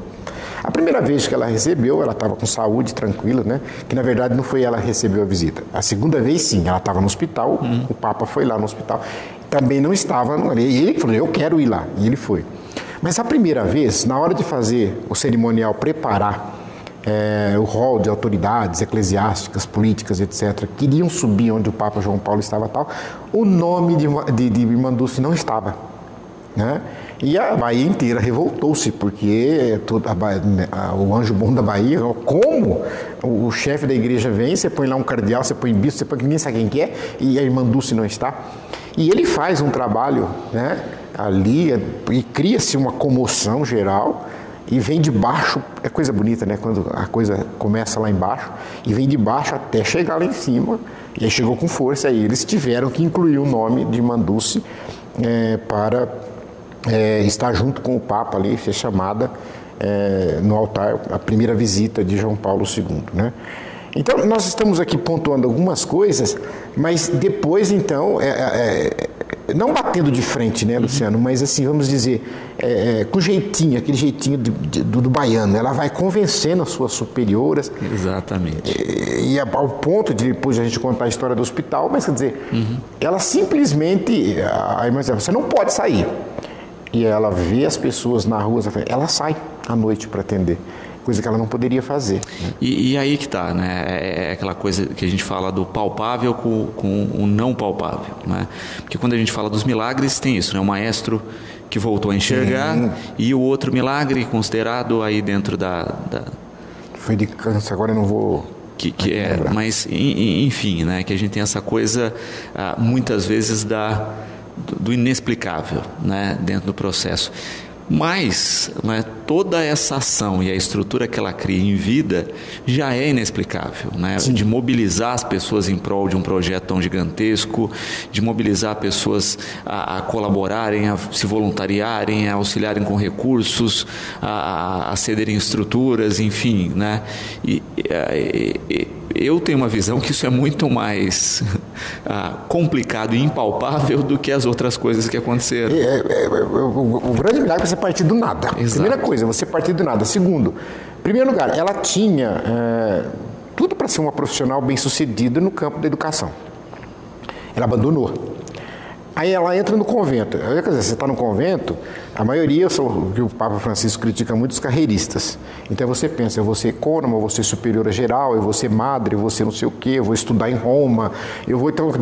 A primeira vez que ela recebeu, ela estava com saúde, tranquila, né? Que na verdade não foi ela que recebeu a visita. A segunda vez, sim, ela estava no hospital, uhum. o Papa foi lá no hospital. Também não estava, e ele falou: Eu quero ir lá. E ele foi. Mas a primeira vez, na hora de fazer o cerimonial preparar é, o rol de autoridades eclesiásticas, políticas, etc., queriam subir onde o Papa João Paulo estava tal, o nome de, de, de Manducci não estava. Né? E a Bahia inteira revoltou-se, porque toda a, a, o anjo bom da Bahia, como o, o chefe da igreja vem, você põe lá um cardeal, você põe bispo, você põe ninguém sabe quem que é, e a irmã Dulce não está. E ele faz um trabalho né, ali, e cria-se uma comoção geral, e vem de baixo, é coisa bonita, né? Quando a coisa começa lá embaixo e vem de baixo até chegar lá em cima, e aí chegou com força, aí eles tiveram que incluir o nome de Manduce é, para é, estar junto com o Papa ali, ser chamada é, no altar, a primeira visita de João Paulo II, né? Então, nós estamos aqui pontuando algumas coisas, mas depois, então, é, é, é, não batendo de frente, né, Luciano, mas assim, vamos dizer, é, é, com jeitinho, aquele jeitinho de, do, do, baiano, ela vai convencendo as suas superioras. Exatamente. E, e ao ponto de depois a gente contar a história do hospital, mas quer dizer, uhum. ela simplesmente, a irmã você não pode sair. E ela vê as pessoas na rua, ela sai à noite para atender coisa que ela não poderia fazer. Né? E, e, aí que está, né? É, é aquela coisa que a gente fala do palpável com, com o não palpável, né? Porque quando a gente fala dos milagres tem isso, né? O maestro que voltou a enxergar Sim. e o outro milagre considerado aí dentro da, da... foi de câncer. Agora eu não vou que, que é, mas enfim, né? Que a gente tem essa coisa ah, muitas vezes da do inexplicável, né? Dentro do processo. Mas né, toda essa ação e a estrutura que ela cria em vida já é inexplicável. Né? De mobilizar as pessoas em prol de um projeto tão gigantesco, de mobilizar pessoas a, a colaborarem, a se voluntariarem, a auxiliarem com recursos, a, a cederem estruturas, enfim. Né? E, e, e, eu tenho uma visão que isso é muito mais ah, complicado e impalpável do que as outras coisas que aconteceram. É, é, é, o, o, grande milagre é você partir do nada. Exato. Primeira coisa, você partir do nada. Segundo, primeiro lugar, ela tinha é, tudo para ser uma profissional bem sucedida no campo da educação. Ela abandonou. Aí ela entra no convento. Quer dizer, você está no convento, a maioria, o que o Papa Francisco critica muito, os carreiristas. Então você pensa, eu vou ser econômico, eu vou ser superiora geral, eu vou ser madre, eu vou ser não sei o quê, eu vou estudar em Roma, eu vou então.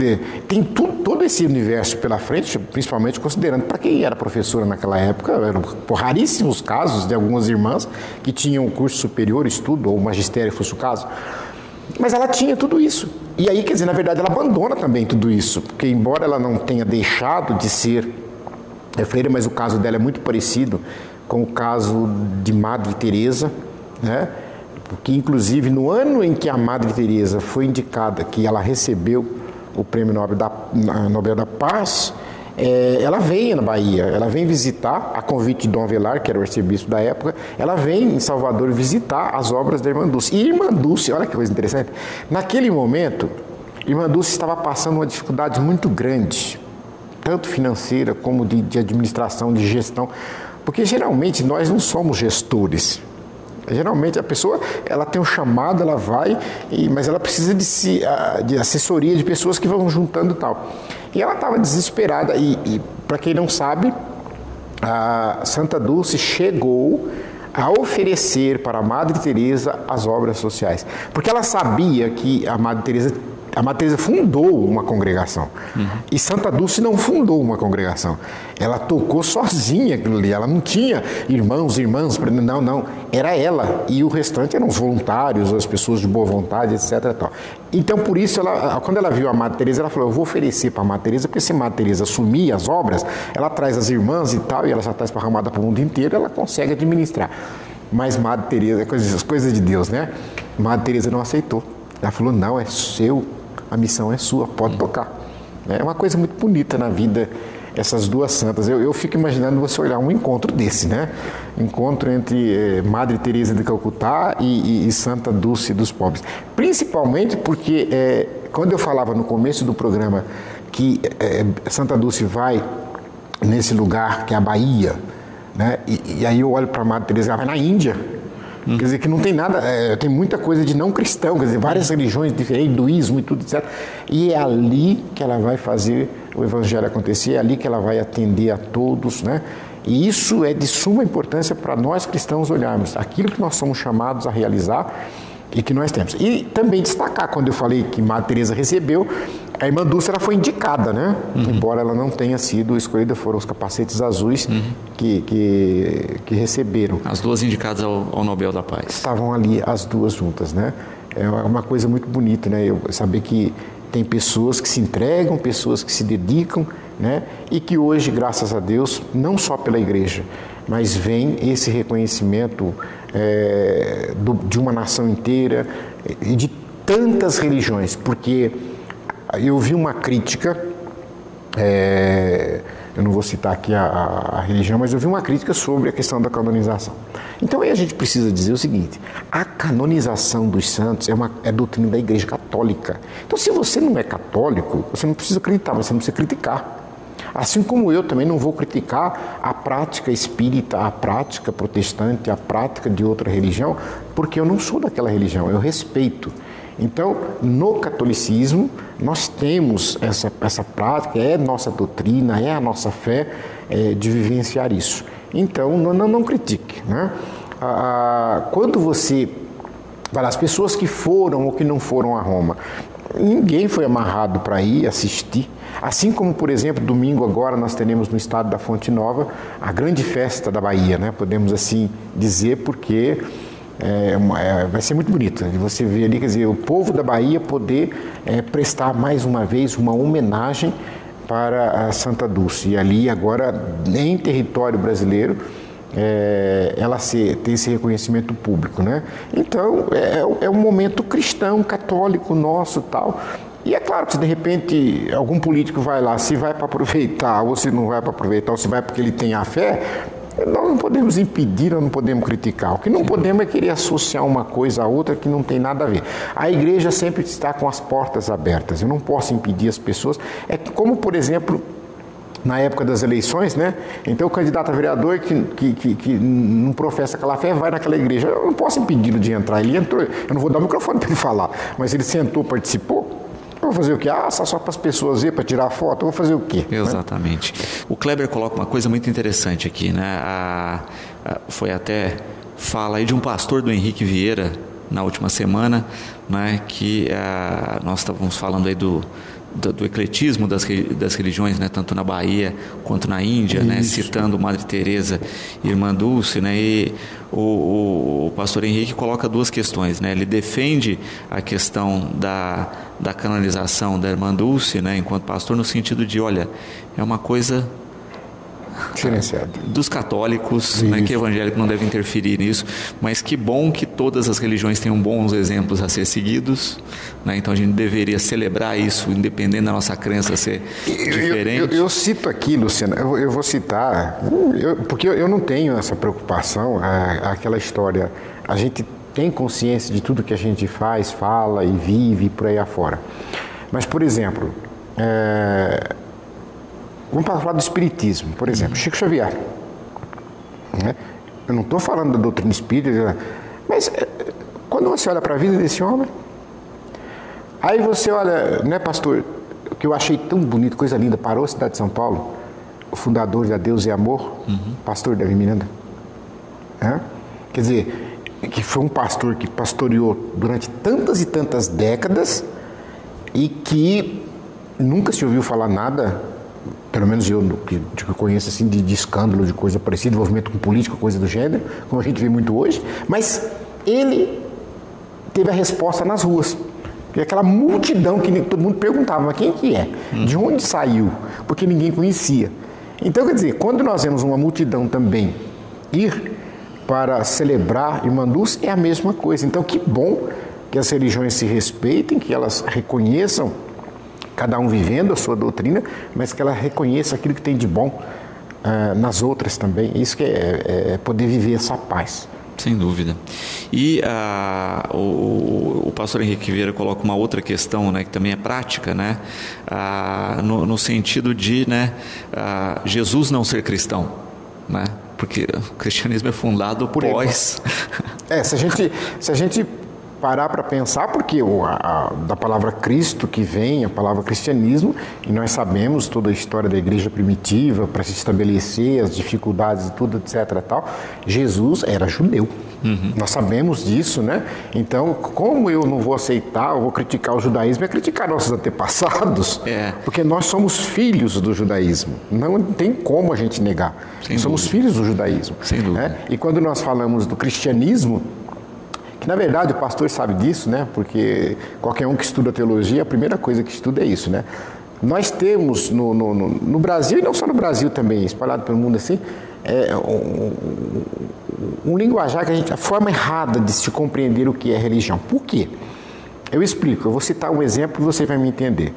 Tem tudo, todo esse universo pela frente, principalmente considerando para quem era professora naquela época, eram raríssimos casos de algumas irmãs que tinham curso superior, estudo, ou magistério, fosse o caso. Mas ela tinha tudo isso. E aí, quer dizer, na verdade, ela abandona também tudo isso, porque embora ela não tenha deixado de ser freira, mas o caso dela é muito parecido com o caso de Madre Teresa, né? Porque inclusive no ano em que a Madre Teresa foi indicada que ela recebeu o Prêmio Nobel da, Nobel da Paz, é, ela vem na Bahia, ela vem visitar, a convite de Dom Avelar, que era o arcebispo da época, ela vem em Salvador visitar as obras da Irmã Dulce. E Irmã Dulce, olha que coisa interessante, naquele momento, Irmã Dulce estava passando uma dificuldade muito grande, tanto financeira como de, de administração, de gestão, porque geralmente nós não somos gestores, Geralmente a pessoa ela tem um chamado, ela vai, e, mas ela precisa de, si, de assessoria de pessoas que vão juntando e tal. E ela estava desesperada. E, e para quem não sabe, a Santa Dulce chegou a oferecer para a Madre Teresa as obras sociais, porque ela sabia que a Madre Teresa a Matriz fundou uma congregação. Uhum. E Santa Dulce não fundou uma congregação. Ela tocou sozinha aquilo ali. Ela não tinha irmãos, irmãs. Não, não. Era ela. E o restante eram os voluntários, as pessoas de boa vontade, etc. Então, por isso, ela, quando ela viu a Madre ela falou: Eu vou oferecer para a Madre porque se a Madre assumir as obras, ela traz as irmãs e tal, e ela já está esparramada para o mundo inteiro, ela consegue administrar. Mas Madre Teresa, coisas, coisas de Deus, né? Madre Teresa não aceitou. Ela falou: Não, é seu a missão é sua, pode tocar. É uma coisa muito bonita na vida, essas duas santas. Eu, eu fico imaginando você olhar um encontro desse, né? Encontro entre eh, Madre Teresa de Calcutá e, e, e, Santa Dulce dos Pobres. Principalmente porque, eh, quando eu falava no começo do programa que eh, Santa Dulce vai nesse lugar que é a Bahia, né? E, e aí eu olho para Madre Teresa, ela vai na Índia. Hum. Quer dizer, que não tem nada, é, tem muita coisa de não cristão, quer dizer, várias religiões diferentes, hinduísmo e tudo, etc. E é ali que ela vai fazer o evangelho acontecer, é ali que ela vai atender a todos, né? E isso é de suma importância para nós cristãos olharmos aquilo que nós somos chamados a realizar e que nós temos. E também destacar, quando eu falei que Madre Teresa recebeu, a irmã Dulce ela foi indicada, né? Uhum. Embora ela não tenha sido escolhida, foram os capacetes azuis uhum. que, que, que, receberam. As duas indicadas ao, ao, Nobel da Paz. Estavam ali as duas juntas, né? É uma coisa muito bonita, né? Eu saber que tem pessoas que se entregam, pessoas que se dedicam, né? E que hoje, graças a Deus, não só pela igreja, mas vem esse reconhecimento é, do, de uma nação inteira e de tantas religiões, porque eu vi uma crítica, é, eu não vou citar aqui a, a, religião, mas eu vi uma crítica sobre a questão da canonização. Então aí a gente precisa dizer o seguinte: a canonização dos santos é, uma, é doutrina da Igreja Católica. Então se você não é católico, você não precisa acreditar, você não precisa criticar. Assim como eu também não vou criticar a prática espírita, a prática protestante, a prática de outra religião, porque eu não sou daquela religião, eu respeito. Então, no catolicismo, nós temos essa, essa prática, é nossa doutrina, é a nossa fé é, de vivenciar isso. Então, não, não, não critique. Né? Ah, quando você. As pessoas que foram ou que não foram a Roma, ninguém foi amarrado para ir assistir. Assim como, por exemplo, domingo agora nós teremos no estado da Fonte Nova a grande festa da Bahia, né? podemos assim dizer, porque é, é, vai ser muito bonito de você ver ali, quer dizer, o povo da Bahia poder é, prestar mais uma vez uma homenagem para a Santa Dulce. E ali agora, em território brasileiro, é, ela tem esse reconhecimento público, né? Então é, é um momento cristão, católico nosso, tal. E é claro que se de repente algum político vai lá, se vai para aproveitar ou se não vai para aproveitar, ou se vai porque ele tem a fé, nós não podemos impedir, nós não podemos criticar. O que não podemos é querer associar uma coisa a outra que não tem nada a ver. A igreja sempre está com as portas abertas. Eu não posso impedir as pessoas. É como, por exemplo, na época das eleições, né? Então o candidato a vereador que, que, que, que não professa aquela fé vai naquela igreja. Eu não posso impedi-lo de entrar. Ele entrou, eu não vou dar o microfone para ele falar, mas ele sentou, participou. Vou fazer o quê? Ah, só para as pessoas ver, para tirar foto, vou fazer o quê? Exatamente. Né? O Kleber coloca uma coisa muito interessante aqui, né? A, a, foi até fala aí de um pastor do Henrique Vieira na última semana, né? Que a, nós estávamos falando aí do do, do ecletismo das, das religiões, né, tanto na Bahia quanto na Índia, né, citando Madre Teresa e Irmã Dulce, né, e o, o, o, pastor Henrique coloca duas questões, né, ele defende a questão da, da canonização da Irmã Dulce, né, enquanto pastor, no sentido de, olha, é uma coisa Diferenciado. Dos católicos, né, que evangélico não deve interferir nisso, mas que bom que todas as religiões tenham bons exemplos a ser seguidos. Né, então a gente deveria celebrar isso, independente da nossa crença ser diferente. Eu, eu, eu cito aqui, Luciana, eu, eu vou citar, porque eu, não tenho essa preocupação, a, aquela história. A gente tem consciência de tudo que a gente faz, fala e vive por aí afora. Mas, por exemplo, é, Vamos falar do Espiritismo, por exemplo, Chico Xavier. Né? Eu não estou falando da doutrina espírita, mas eh, quando você olha para a vida desse homem, aí você olha, né, pastor, o que eu achei tão bonito, coisa linda, parou a cidade de São Paulo, o fundador da Deus e Amor, uhum. pastor Davi Miranda. Né? Quer dizer, que foi um pastor que pastoreou durante tantas e tantas décadas e que nunca se ouviu falar nada pelo menos eu que, que eu conheço assim de, de, escândalo, de coisa parecida, envolvimento com política, coisa do gênero, como a gente vê muito hoje, mas ele teve a resposta nas ruas. E aquela multidão que todo mundo perguntava, mas quem que é? De onde saiu? Porque ninguém conhecia. Então, quer dizer, quando nós vemos uma multidão também ir para celebrar Luz, é a mesma coisa. Então, que bom que as religiões se respeitem, que elas reconheçam cada um vivendo a sua doutrina, mas que ela reconheça aquilo que tem de bom uh, nas outras também. Isso que é, é, poder viver essa paz. Sem dúvida. E uh, o, o, pastor Henrique Vieira coloca uma outra questão, né, que também é prática, né, uh, no, no, sentido de né, Jesus não ser cristão, né, porque o cristianismo é fundado Por pós. É, se a gente, se a gente parar para pensar, porque o, a, da palavra Cristo que vem, a palavra cristianismo, e nós sabemos toda a história da igreja primitiva, para se estabelecer, as dificuldades e tudo, etc. Tal, Jesus era judeu. Uhum. Nós sabemos disso, né? Então, como eu não vou aceitar, eu vou criticar o judaísmo, é criticar nossos antepassados, é. porque nós somos filhos do judaísmo. Não tem como a gente negar. Sem somos dúvida. filhos do judaísmo. Sem dúvida. Né? E quando nós falamos do cristianismo, que na verdade o pastor sabe disso, né? Porque qualquer um que estuda teologia, a primeira coisa que estuda é isso, né? Nós temos no, no, no Brasil, e não só no Brasil também, espalhado pelo mundo assim, é um, um, linguajar que a gente, a forma errada de se compreender o que é religião. Por quê? Eu explico, eu vou citar um exemplo e você vai me entender.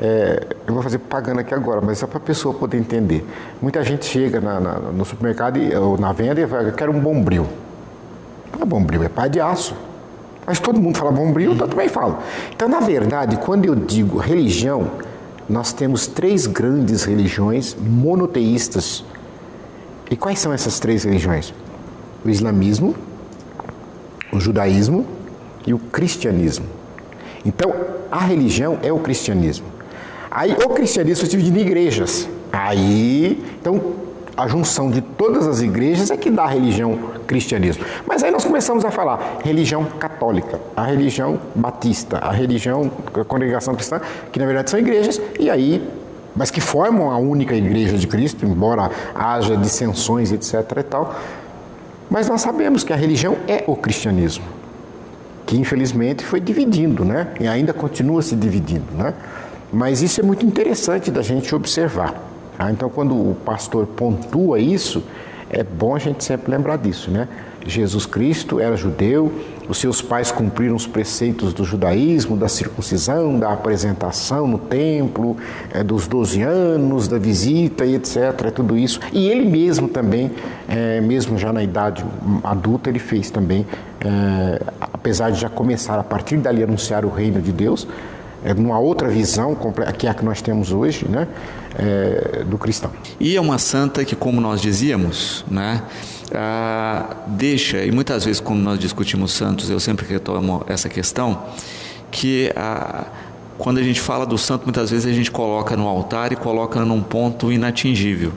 É, eu vou fazer pagando aqui agora, mas só para a pessoa poder entender. Muita gente chega na, na, no supermercado ou na venda e fala, eu quero um bombril. Ah, bombril é pá de aço. Mas todo mundo fala bombril, eu também falo. Então, na verdade, quando eu digo religião, nós temos três grandes religiões monoteístas. E quais são essas três religiões? O islamismo, o judaísmo e o cristianismo. Então, a religião é o cristianismo. Aí, o cristianismo se divide em igrejas. Aí, então, a junção de todas as igrejas é que dá a religião cristianismo. Mas aí nós começamos a falar religião católica, a religião batista, a religião, a congregação cristã, que na verdade são igrejas, e aí, mas que formam a única igreja de Cristo, embora haja dissensões, etc. e tal. Mas nós sabemos que a religião é o cristianismo, que infelizmente foi dividindo, né? E ainda continua se dividindo, né? Mas isso é muito interessante da gente observar. Ah, então, quando o pastor pontua isso, é bom a gente sempre lembrar disso, né? Jesus Cristo era judeu, os seus pais cumpriram os preceitos do judaísmo, da circuncisão, da apresentação no templo, é, dos 12 anos, da visita e etc. Tudo isso. E ele mesmo também, é, mesmo já na idade adulta, ele fez também, é, apesar de já começar a partir dali anunciar o reino de Deus, é numa outra visão, que é a que nós temos hoje, né, é, do cristão. E é uma santa que, como nós dizíamos, né, ah, deixa, e muitas vezes quando nós discutimos santos, eu sempre retomo essa questão, que ah, quando a gente fala do santo, muitas vezes a gente coloca no altar e coloca num ponto inatingível,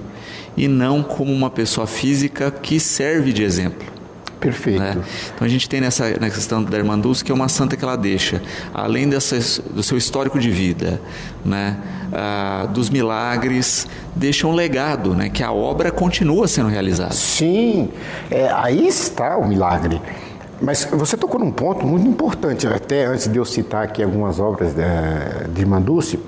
e não como uma pessoa física que serve de exemplo. Perfeito. Né? Então a gente tem nessa na questão da Irmã Dulce que é uma santa que ela deixa, além dessa, do seu histórico de vida, né? Ah, dos milagres, deixa um legado, né? que a obra continua sendo realizada. Sim, é, aí está o milagre. Mas você tocou num ponto muito importante, até antes de eu citar aqui algumas obras de, de Irmã Dulce.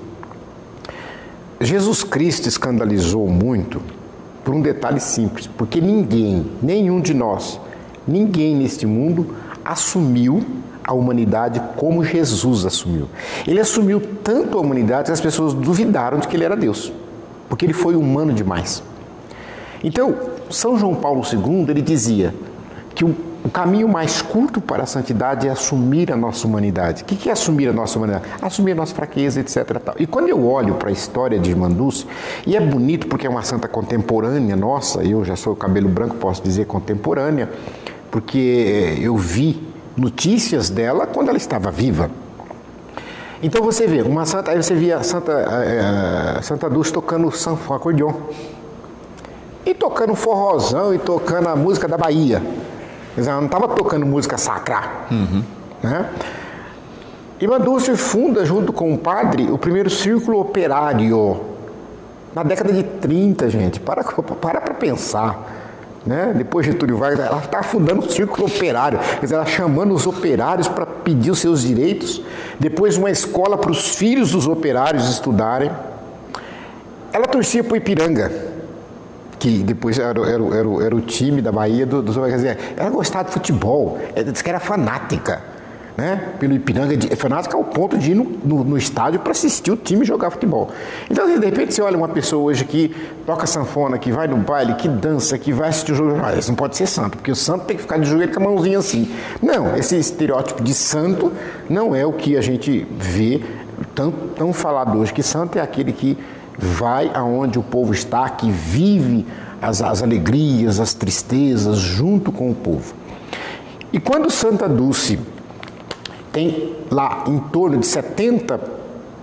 Jesus Cristo escandalizou muito por um detalhe simples, porque ninguém, nenhum de nós, Ninguém neste mundo assumiu a humanidade como Jesus assumiu. Ele assumiu tanto a humanidade que as pessoas duvidaram de que ele era Deus, porque ele foi humano demais. Então, São João Paulo II ele dizia que o, caminho mais curto para a santidade é assumir a nossa humanidade. O que é assumir a nossa humanidade? Assumir a nossa fraqueza, etc. E quando eu olho para a história de Irmã Dulce, e é bonito porque é uma santa contemporânea nossa, eu já sou cabelo branco, posso dizer contemporânea, porque eu vi notícias dela quando ela estava viva. Então você vê, uma santa, aí você via Santa, é, Santa Dulce tocando sanfona, acordeon. E tocando forrozão e tocando a música da Bahia. Ela não estava tocando música sacra. Uhum. Né? E Dulce funda, junto com o padre, o primeiro círculo operário. Na década de 30, gente. Para para, para pensar. Né? Depois Getúlio Vargas, ela está fundando o círculo operário, quer dizer, ela chamando os operários para pedir os seus direitos. Depois uma escola para os filhos dos operários estudarem. Ela torcia para o Ipiranga, que depois era, era, era, era, o time da Bahia dos operários. Ela gostava de futebol, ela disse que era fanática né, pelo Ipiranga, de, fanática ao ponto de ir no, no, no estádio para assistir o time jogar futebol. Então, de repente, você olha uma pessoa hoje que toca sanfona, que vai no baile, que dança, que vai assistir o jogo, ah, isso não pode ser santo, porque o santo tem que ficar de joelho com a mãozinha assim. Não, esse estereótipo de santo não é o que a gente vê tão, tão falado hoje, que santo é aquele que vai aonde o povo está, que vive as, as alegrias, as tristezas junto com o povo. E quando Santa Dulce tem lá em torno de 70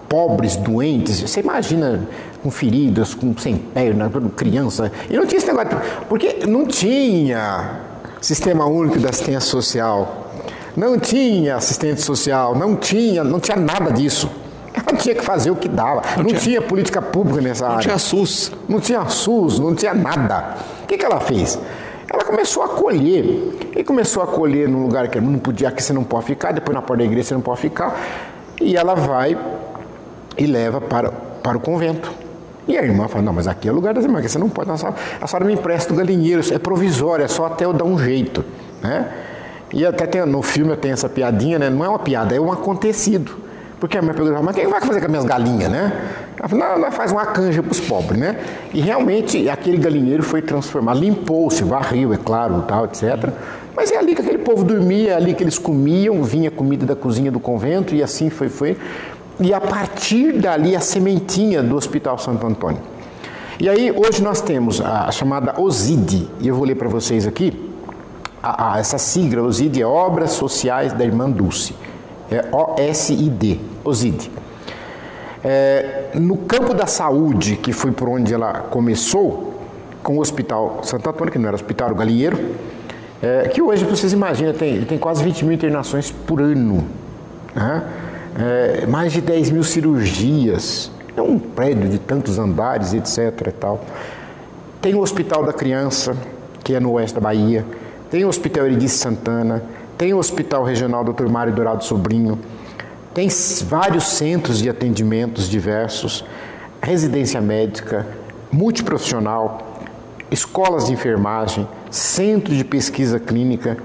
pobres, doentes, você imagina com feridas, com sem perna, criança, e não tinha esse negócio, porque não tinha sistema único da assistência social, não tinha assistente social, não tinha, não tinha nada disso. Ela tinha que fazer o que dava. Não, não tinha, tinha, política pública nessa não área. Não tinha SUS. Não tinha SUS, não tinha nada. O que, que ela fez? Ela começou a colher. E começou a colher num lugar que não podia, aqui você não pode ficar, depois na porta da igreja você não pode ficar. E ela vai e leva para, para o convento. E a irmã fala, não, mas aqui é o lugar das irmãs, aqui você não pode. A senhora, a senhora me empresta o galinheiro, é provisório, é só até eu dar um jeito. Né? E até tem, no filme tem essa piadinha, né? não é uma piada, é um acontecido. Porque a minha pergunta, mas quem vai fazer com as minhas galinhas, né? Ela falou, não, ela faz uma canja para os pobres, né? E realmente aquele galinheiro foi transformado, limpou-se, varreu, é claro, tal, etc. Mas é ali que aquele povo dormia, é ali que eles comiam, vinha comida da cozinha do convento e assim foi, foi. E a partir dali a sementinha do Hospital Santo Antônio. E aí hoje nós temos a chamada OSID, e eu vou ler para vocês aqui, a, a, essa sigla, OSID, é Obras Sociais da Irmã Dulce. É OSID, OSID. É, no campo da saúde, que foi por onde ela começou, com o Hospital Santo Antônio, que não era Hospital, era o Galinheiro, é, que hoje, vocês imaginam, tem, tem quase 20 mil internações por ano, né? é, mais de 10 mil cirurgias, é um prédio de tantos andares, etc. E tal. Tem o Hospital da Criança, que é no oeste da Bahia, tem o Hospital Eridice Santana, tem o Hospital Regional Dr. Mário Dourado Sobrinho, tem vários centros de atendimentos diversos, residência médica, multiprofissional, escolas de enfermagem, centro de pesquisa clínica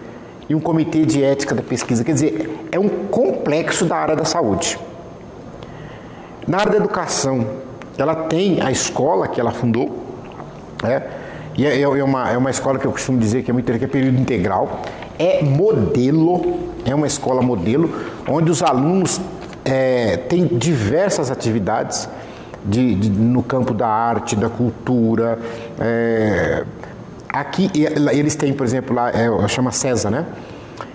e um comitê de ética da pesquisa. Quer dizer, é um complexo da área da saúde. Na área da educação, ela tem a escola que ela fundou, né? E é, é, uma, é uma escola que eu costumo dizer que é muito que é período integral. É modelo, é uma escola modelo, onde os alunos é, têm diversas atividades de, de, no campo da arte, da cultura. É, aqui eles têm, por exemplo, lá, é, chama César, né?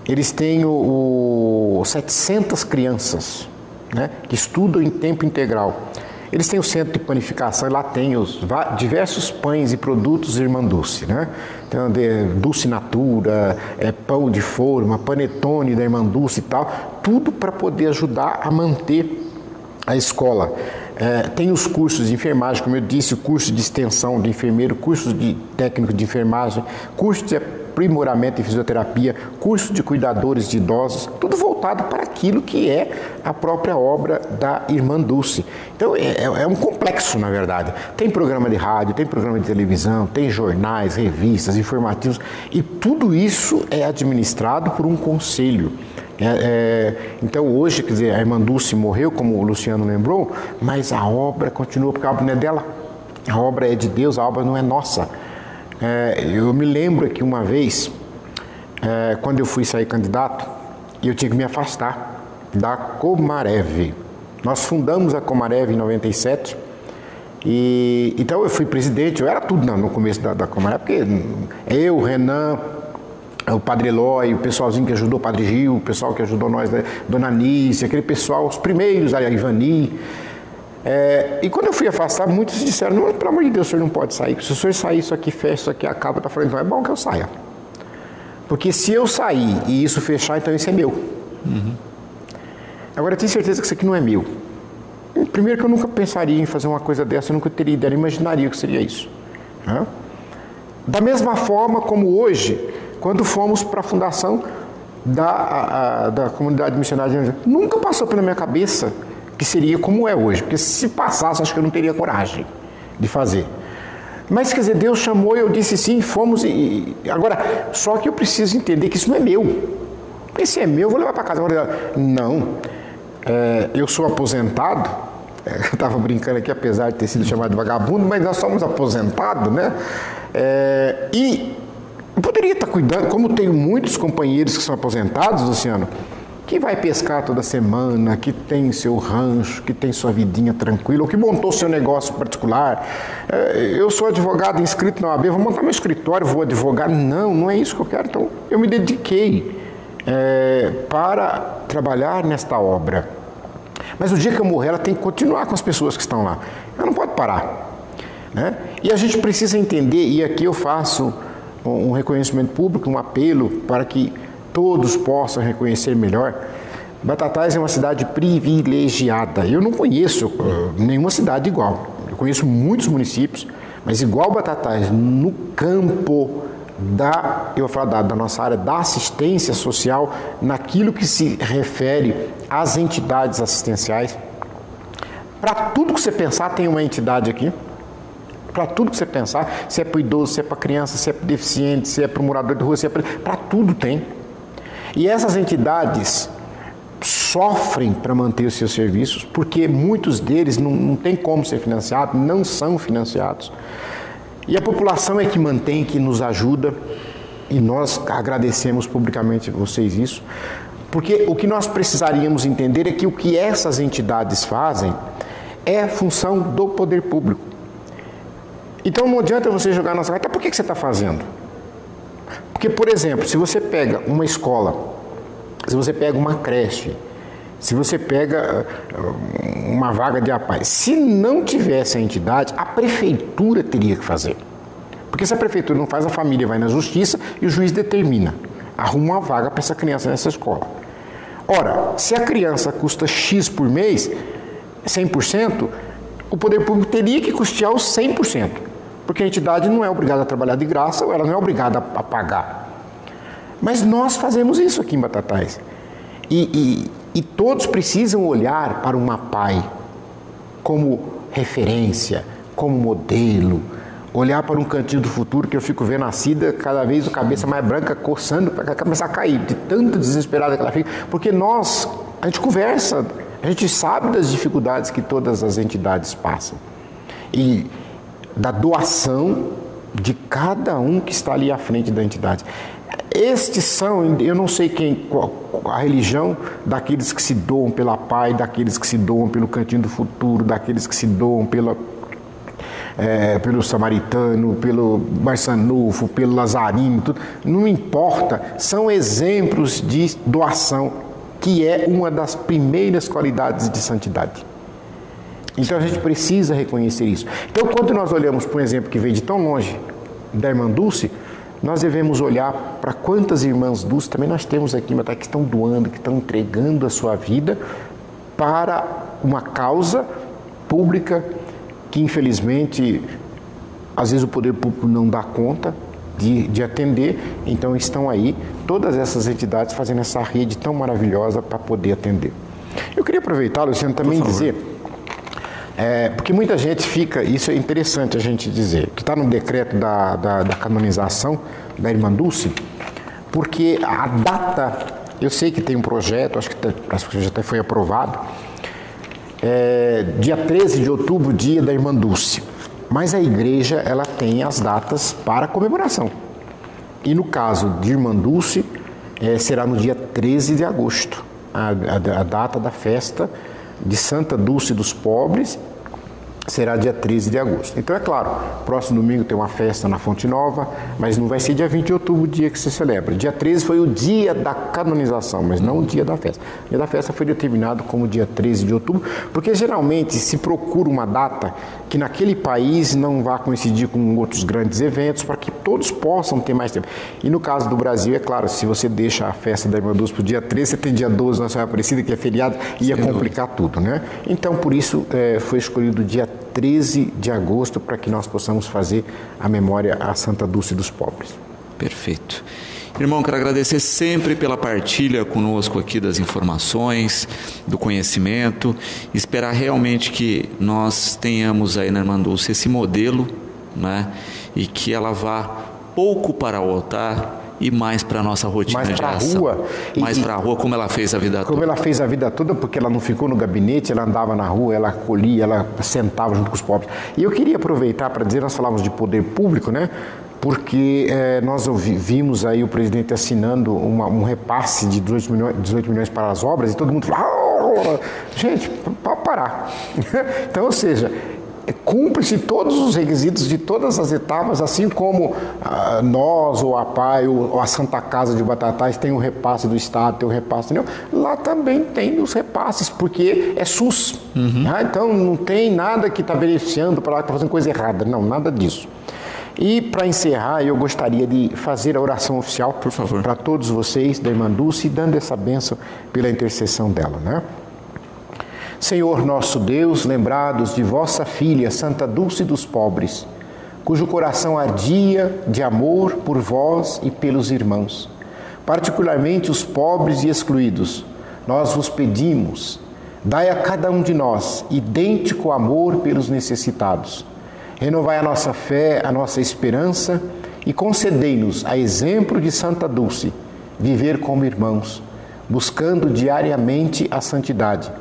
Eles têm o, o 700 crianças né, que estudam em tempo integral. Eles têm o centro de panificação e lá tem os diversos pães e produtos Irmã Dulce, né? Então, de, Dulce Natura, é, pão de forma, panetone da Irmã Dulce e tal, tudo para poder ajudar a manter a escola. É, tem os cursos de enfermagem, como eu disse, curso de extensão de enfermeiro, cursos de técnico de enfermagem, curso de aprimoramento em fisioterapia, curso de cuidadores de idosos, tudo voltado para aquilo que é a própria obra da Irmã Dulce. Então é, é, é um complexo, na verdade. Tem programa de rádio, tem programa de televisão, tem jornais, revistas, informativos, e tudo isso é administrado por um conselho. É, é, então hoje, quer dizer, a irmã Dulce morreu, como o Luciano lembrou, mas a obra continua, porque a obra não é dela. A obra é de Deus, a obra não é nossa. É, eu me lembro que uma vez, é, quando eu fui sair candidato, eu tinha que me afastar da Comarev. Nós fundamos a Comarev em 97 e então eu fui presidente, eu era tudo no começo da, da Comarev, porque eu, Renan, o Padre Eloy, o pessoalzinho que ajudou o Padre Gil, o pessoal que ajudou nós, né, Dona Nícia, aquele pessoal, os primeiros, a Ivani, é, e quando eu fui afastar, muitos disseram: não, pelo amor de Deus, o senhor não pode sair. Se o senhor sair, isso aqui fecha, isso aqui acaba. Está falando, então é bom que eu saia. Porque se eu sair e isso fechar, então isso é meu. Uhum. Agora, eu tenho certeza que isso aqui não é meu. Primeiro, que eu nunca pensaria em fazer uma coisa dessa, eu nunca teria ideia, imaginaria que seria isso. Né? Da mesma forma como hoje, quando fomos para a fundação da, a, a, da comunidade missionária, nunca passou pela minha cabeça que seria como é hoje. Porque se passasse, acho que eu não teria coragem de fazer. Mas quer dizer, Deus chamou eu disse sim, fomos e. Agora, só que eu preciso entender que isso não é meu. Porque se é meu, eu vou levar para casa. Não. É, eu sou aposentado. É, eu estava brincando aqui, apesar de ter sido chamado de vagabundo, mas nós somos aposentados, né? É, e eu poderia estar cuidando, como tenho muitos companheiros que são aposentados, Luciano que vai pescar toda semana, que tem seu rancho, que tem sua vidinha tranquila, ou que montou seu negócio particular. É, eu sou advogado inscrito na OAB, vou montar meu escritório, vou advogar. Não, não é isso que eu quero. Então, eu me dediquei é, para trabalhar nesta obra. Mas o dia que eu morrer, ela tem que continuar com as pessoas que estão lá. Ela não pode parar. Né? E a gente precisa entender, e aqui eu faço um reconhecimento público, um apelo para que todos possam reconhecer melhor. Batatais é uma cidade privilegiada. Eu não conheço uh, nenhuma cidade igual. Eu conheço muitos municípios, mas igual Batatais, no campo da, eu vou falar da, da nossa área da assistência social, naquilo que se refere às entidades assistenciais. Para tudo que você pensar, tem uma entidade aqui. Para tudo que você pensar, se é para idoso, se é para criança, se é para deficiente, se é para morador de rua, se é para tudo tem. E essas entidades sofrem para manter os seus serviços, porque muitos deles não, não tem como ser financiados, não são financiados. E a população é que mantém, que nos ajuda, e nós agradecemos publicamente a vocês isso, porque o que nós precisaríamos entender é que o que essas entidades fazem é função do poder público. Então não adianta você jogar nossa cara, por que você está fazendo? Porque, por exemplo, se você pega uma escola, se você pega uma creche, se você pega uh, uma vaga de APAI, se não tivesse a entidade, a prefeitura teria que fazer. Porque se a prefeitura não faz, a família vai na justiça e o juiz determina, arruma uma vaga para essa criança nessa escola. Ora, se a criança custa X por mês, 100%, o poder público teria que custear os 100%, porque a entidade não é obrigada a trabalhar de graça ou ela não é obrigada a pagar. Mas nós fazemos isso aqui em Batatais. E, e, e todos precisam olhar para uma PAI como referência, como modelo, olhar para um cantinho do futuro que eu fico vendo a Cida cada vez a cabeça mais branca coçando para começar a cair, de tanto desesperada que ela fica, porque nós, a gente conversa, a gente sabe das dificuldades que todas as entidades passam e da doação de cada um que está ali à frente da entidade. Estes são, eu não sei quem, a religião daqueles que se doam pela Pai, daqueles que se doam pelo Cantinho do Futuro, daqueles que se doam pela, é, pelo Samaritano, pelo Barçanufo, pelo Lazarino, tudo, não importa, são exemplos de doação, que é uma das primeiras qualidades de santidade. Então a gente precisa reconhecer isso. Então, quando nós olhamos para um exemplo que veio de tão longe, da irmã Dulce, nós devemos olhar para quantas irmãs Dulce também nós temos aqui, mas que estão doando, que estão entregando a sua vida para uma causa pública que infelizmente às vezes o poder público não dá conta de, de atender, então estão aí todas essas entidades fazendo essa rede tão maravilhosa para poder atender. Eu queria aproveitar, Luciano, também dizer é, porque muita gente fica, isso é interessante a gente dizer, que está no decreto da, da, da, canonização da Irmã Dulce, porque a data, eu sei que tem um projeto, acho que, tá, acho que já até foi aprovado, é, dia 13 de outubro, dia da Irmã Dulce. Mas a igreja ela tem as datas para comemoração. E no caso de Irmã Dulce, é, será no dia 13 de agosto, a, a, a data da festa de Santa Dulce dos Pobres será dia 13 de agosto. Então, é claro, próximo domingo tem uma festa na Fonte Nova, mas não vai ser dia 20 de outubro o dia que se celebra. Dia 13 foi o dia da canonização, mas não o dia da festa. O dia da festa foi determinado como dia 13 de outubro, porque geralmente se procura uma data que naquele país não vá coincidir com outros grandes eventos, para que todos possam ter mais tempo. E no caso do Brasil, é claro, se você deixa a festa da Irmã Dulce para o dia 13, você tem dia 12 na Senhora Aparecida, que é feriado, ia complicar tudo, né? Então, por isso, é, foi escolhido o dia 13 de agosto para que nós possamos fazer a memória à Santa Dulce dos Pobres. Perfeito. Irmão, quero agradecer sempre pela partilha conosco aqui das informações, do conhecimento, esperar realmente que nós tenhamos aí na Irmã Dulce esse modelo, né? E que ela vá pouco para o altar, e mais para a nossa rotina mais de ação. Rua. Mais para a rua, como ela fez a vida como toda. Como ela fez a vida toda, porque ela não ficou no gabinete, ela andava na rua, ela colhia, ela sentava junto com os pobres. E eu queria aproveitar para dizer, nós falávamos de poder público, né? porque é, nós vimos aí o presidente assinando uma, um repasse de 18 milhões, 18 milhões para as obras e todo mundo falou, ah, gente, para parar. então, ou seja, cumpre-se todos os requisitos de todas as etapas, assim como ah, nós, ou a PAI, ou a Santa Casa de Batatais tem o repasse do Estado, tem o repasse, não, lá também tem os repasses, porque é SUS. Uhum. Né? Então não tem nada que está beneficiando para lá, está fazendo coisa errada, não, nada disso. E para encerrar, eu gostaria de fazer a oração oficial, para todos vocês da irmã Dulce, dando essa bênção pela intercessão dela, né? Senhor nosso Deus, lembrados de vossa filha, Santa Dulce dos Pobres, cujo coração ardia de amor por vós e pelos irmãos, particularmente os pobres e excluídos, nós vos pedimos, dai a cada um de nós idêntico amor pelos necessitados. Renovai a nossa fé, a nossa esperança e concedei-nos, a exemplo de Santa Dulce, viver como irmãos, buscando diariamente a santidade,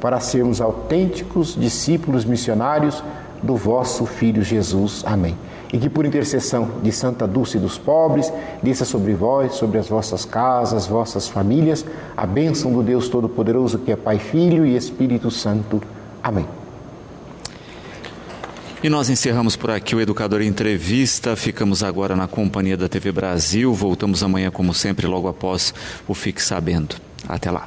para sermos autênticos discípulos missionários do vosso Filho Jesus. Amém. E que por intercessão de Santa Dulce dos pobres, desça sobre vós, sobre as vossas casas, vossas famílias, a bênção do Deus Todo-Poderoso, que é Pai, Filho e Espírito Santo. Amém. E nós encerramos por aqui o Educador Entrevista. Ficamos agora na companhia da TV Brasil. Voltamos amanhã, como sempre, logo após o Fique Sabendo. Até lá.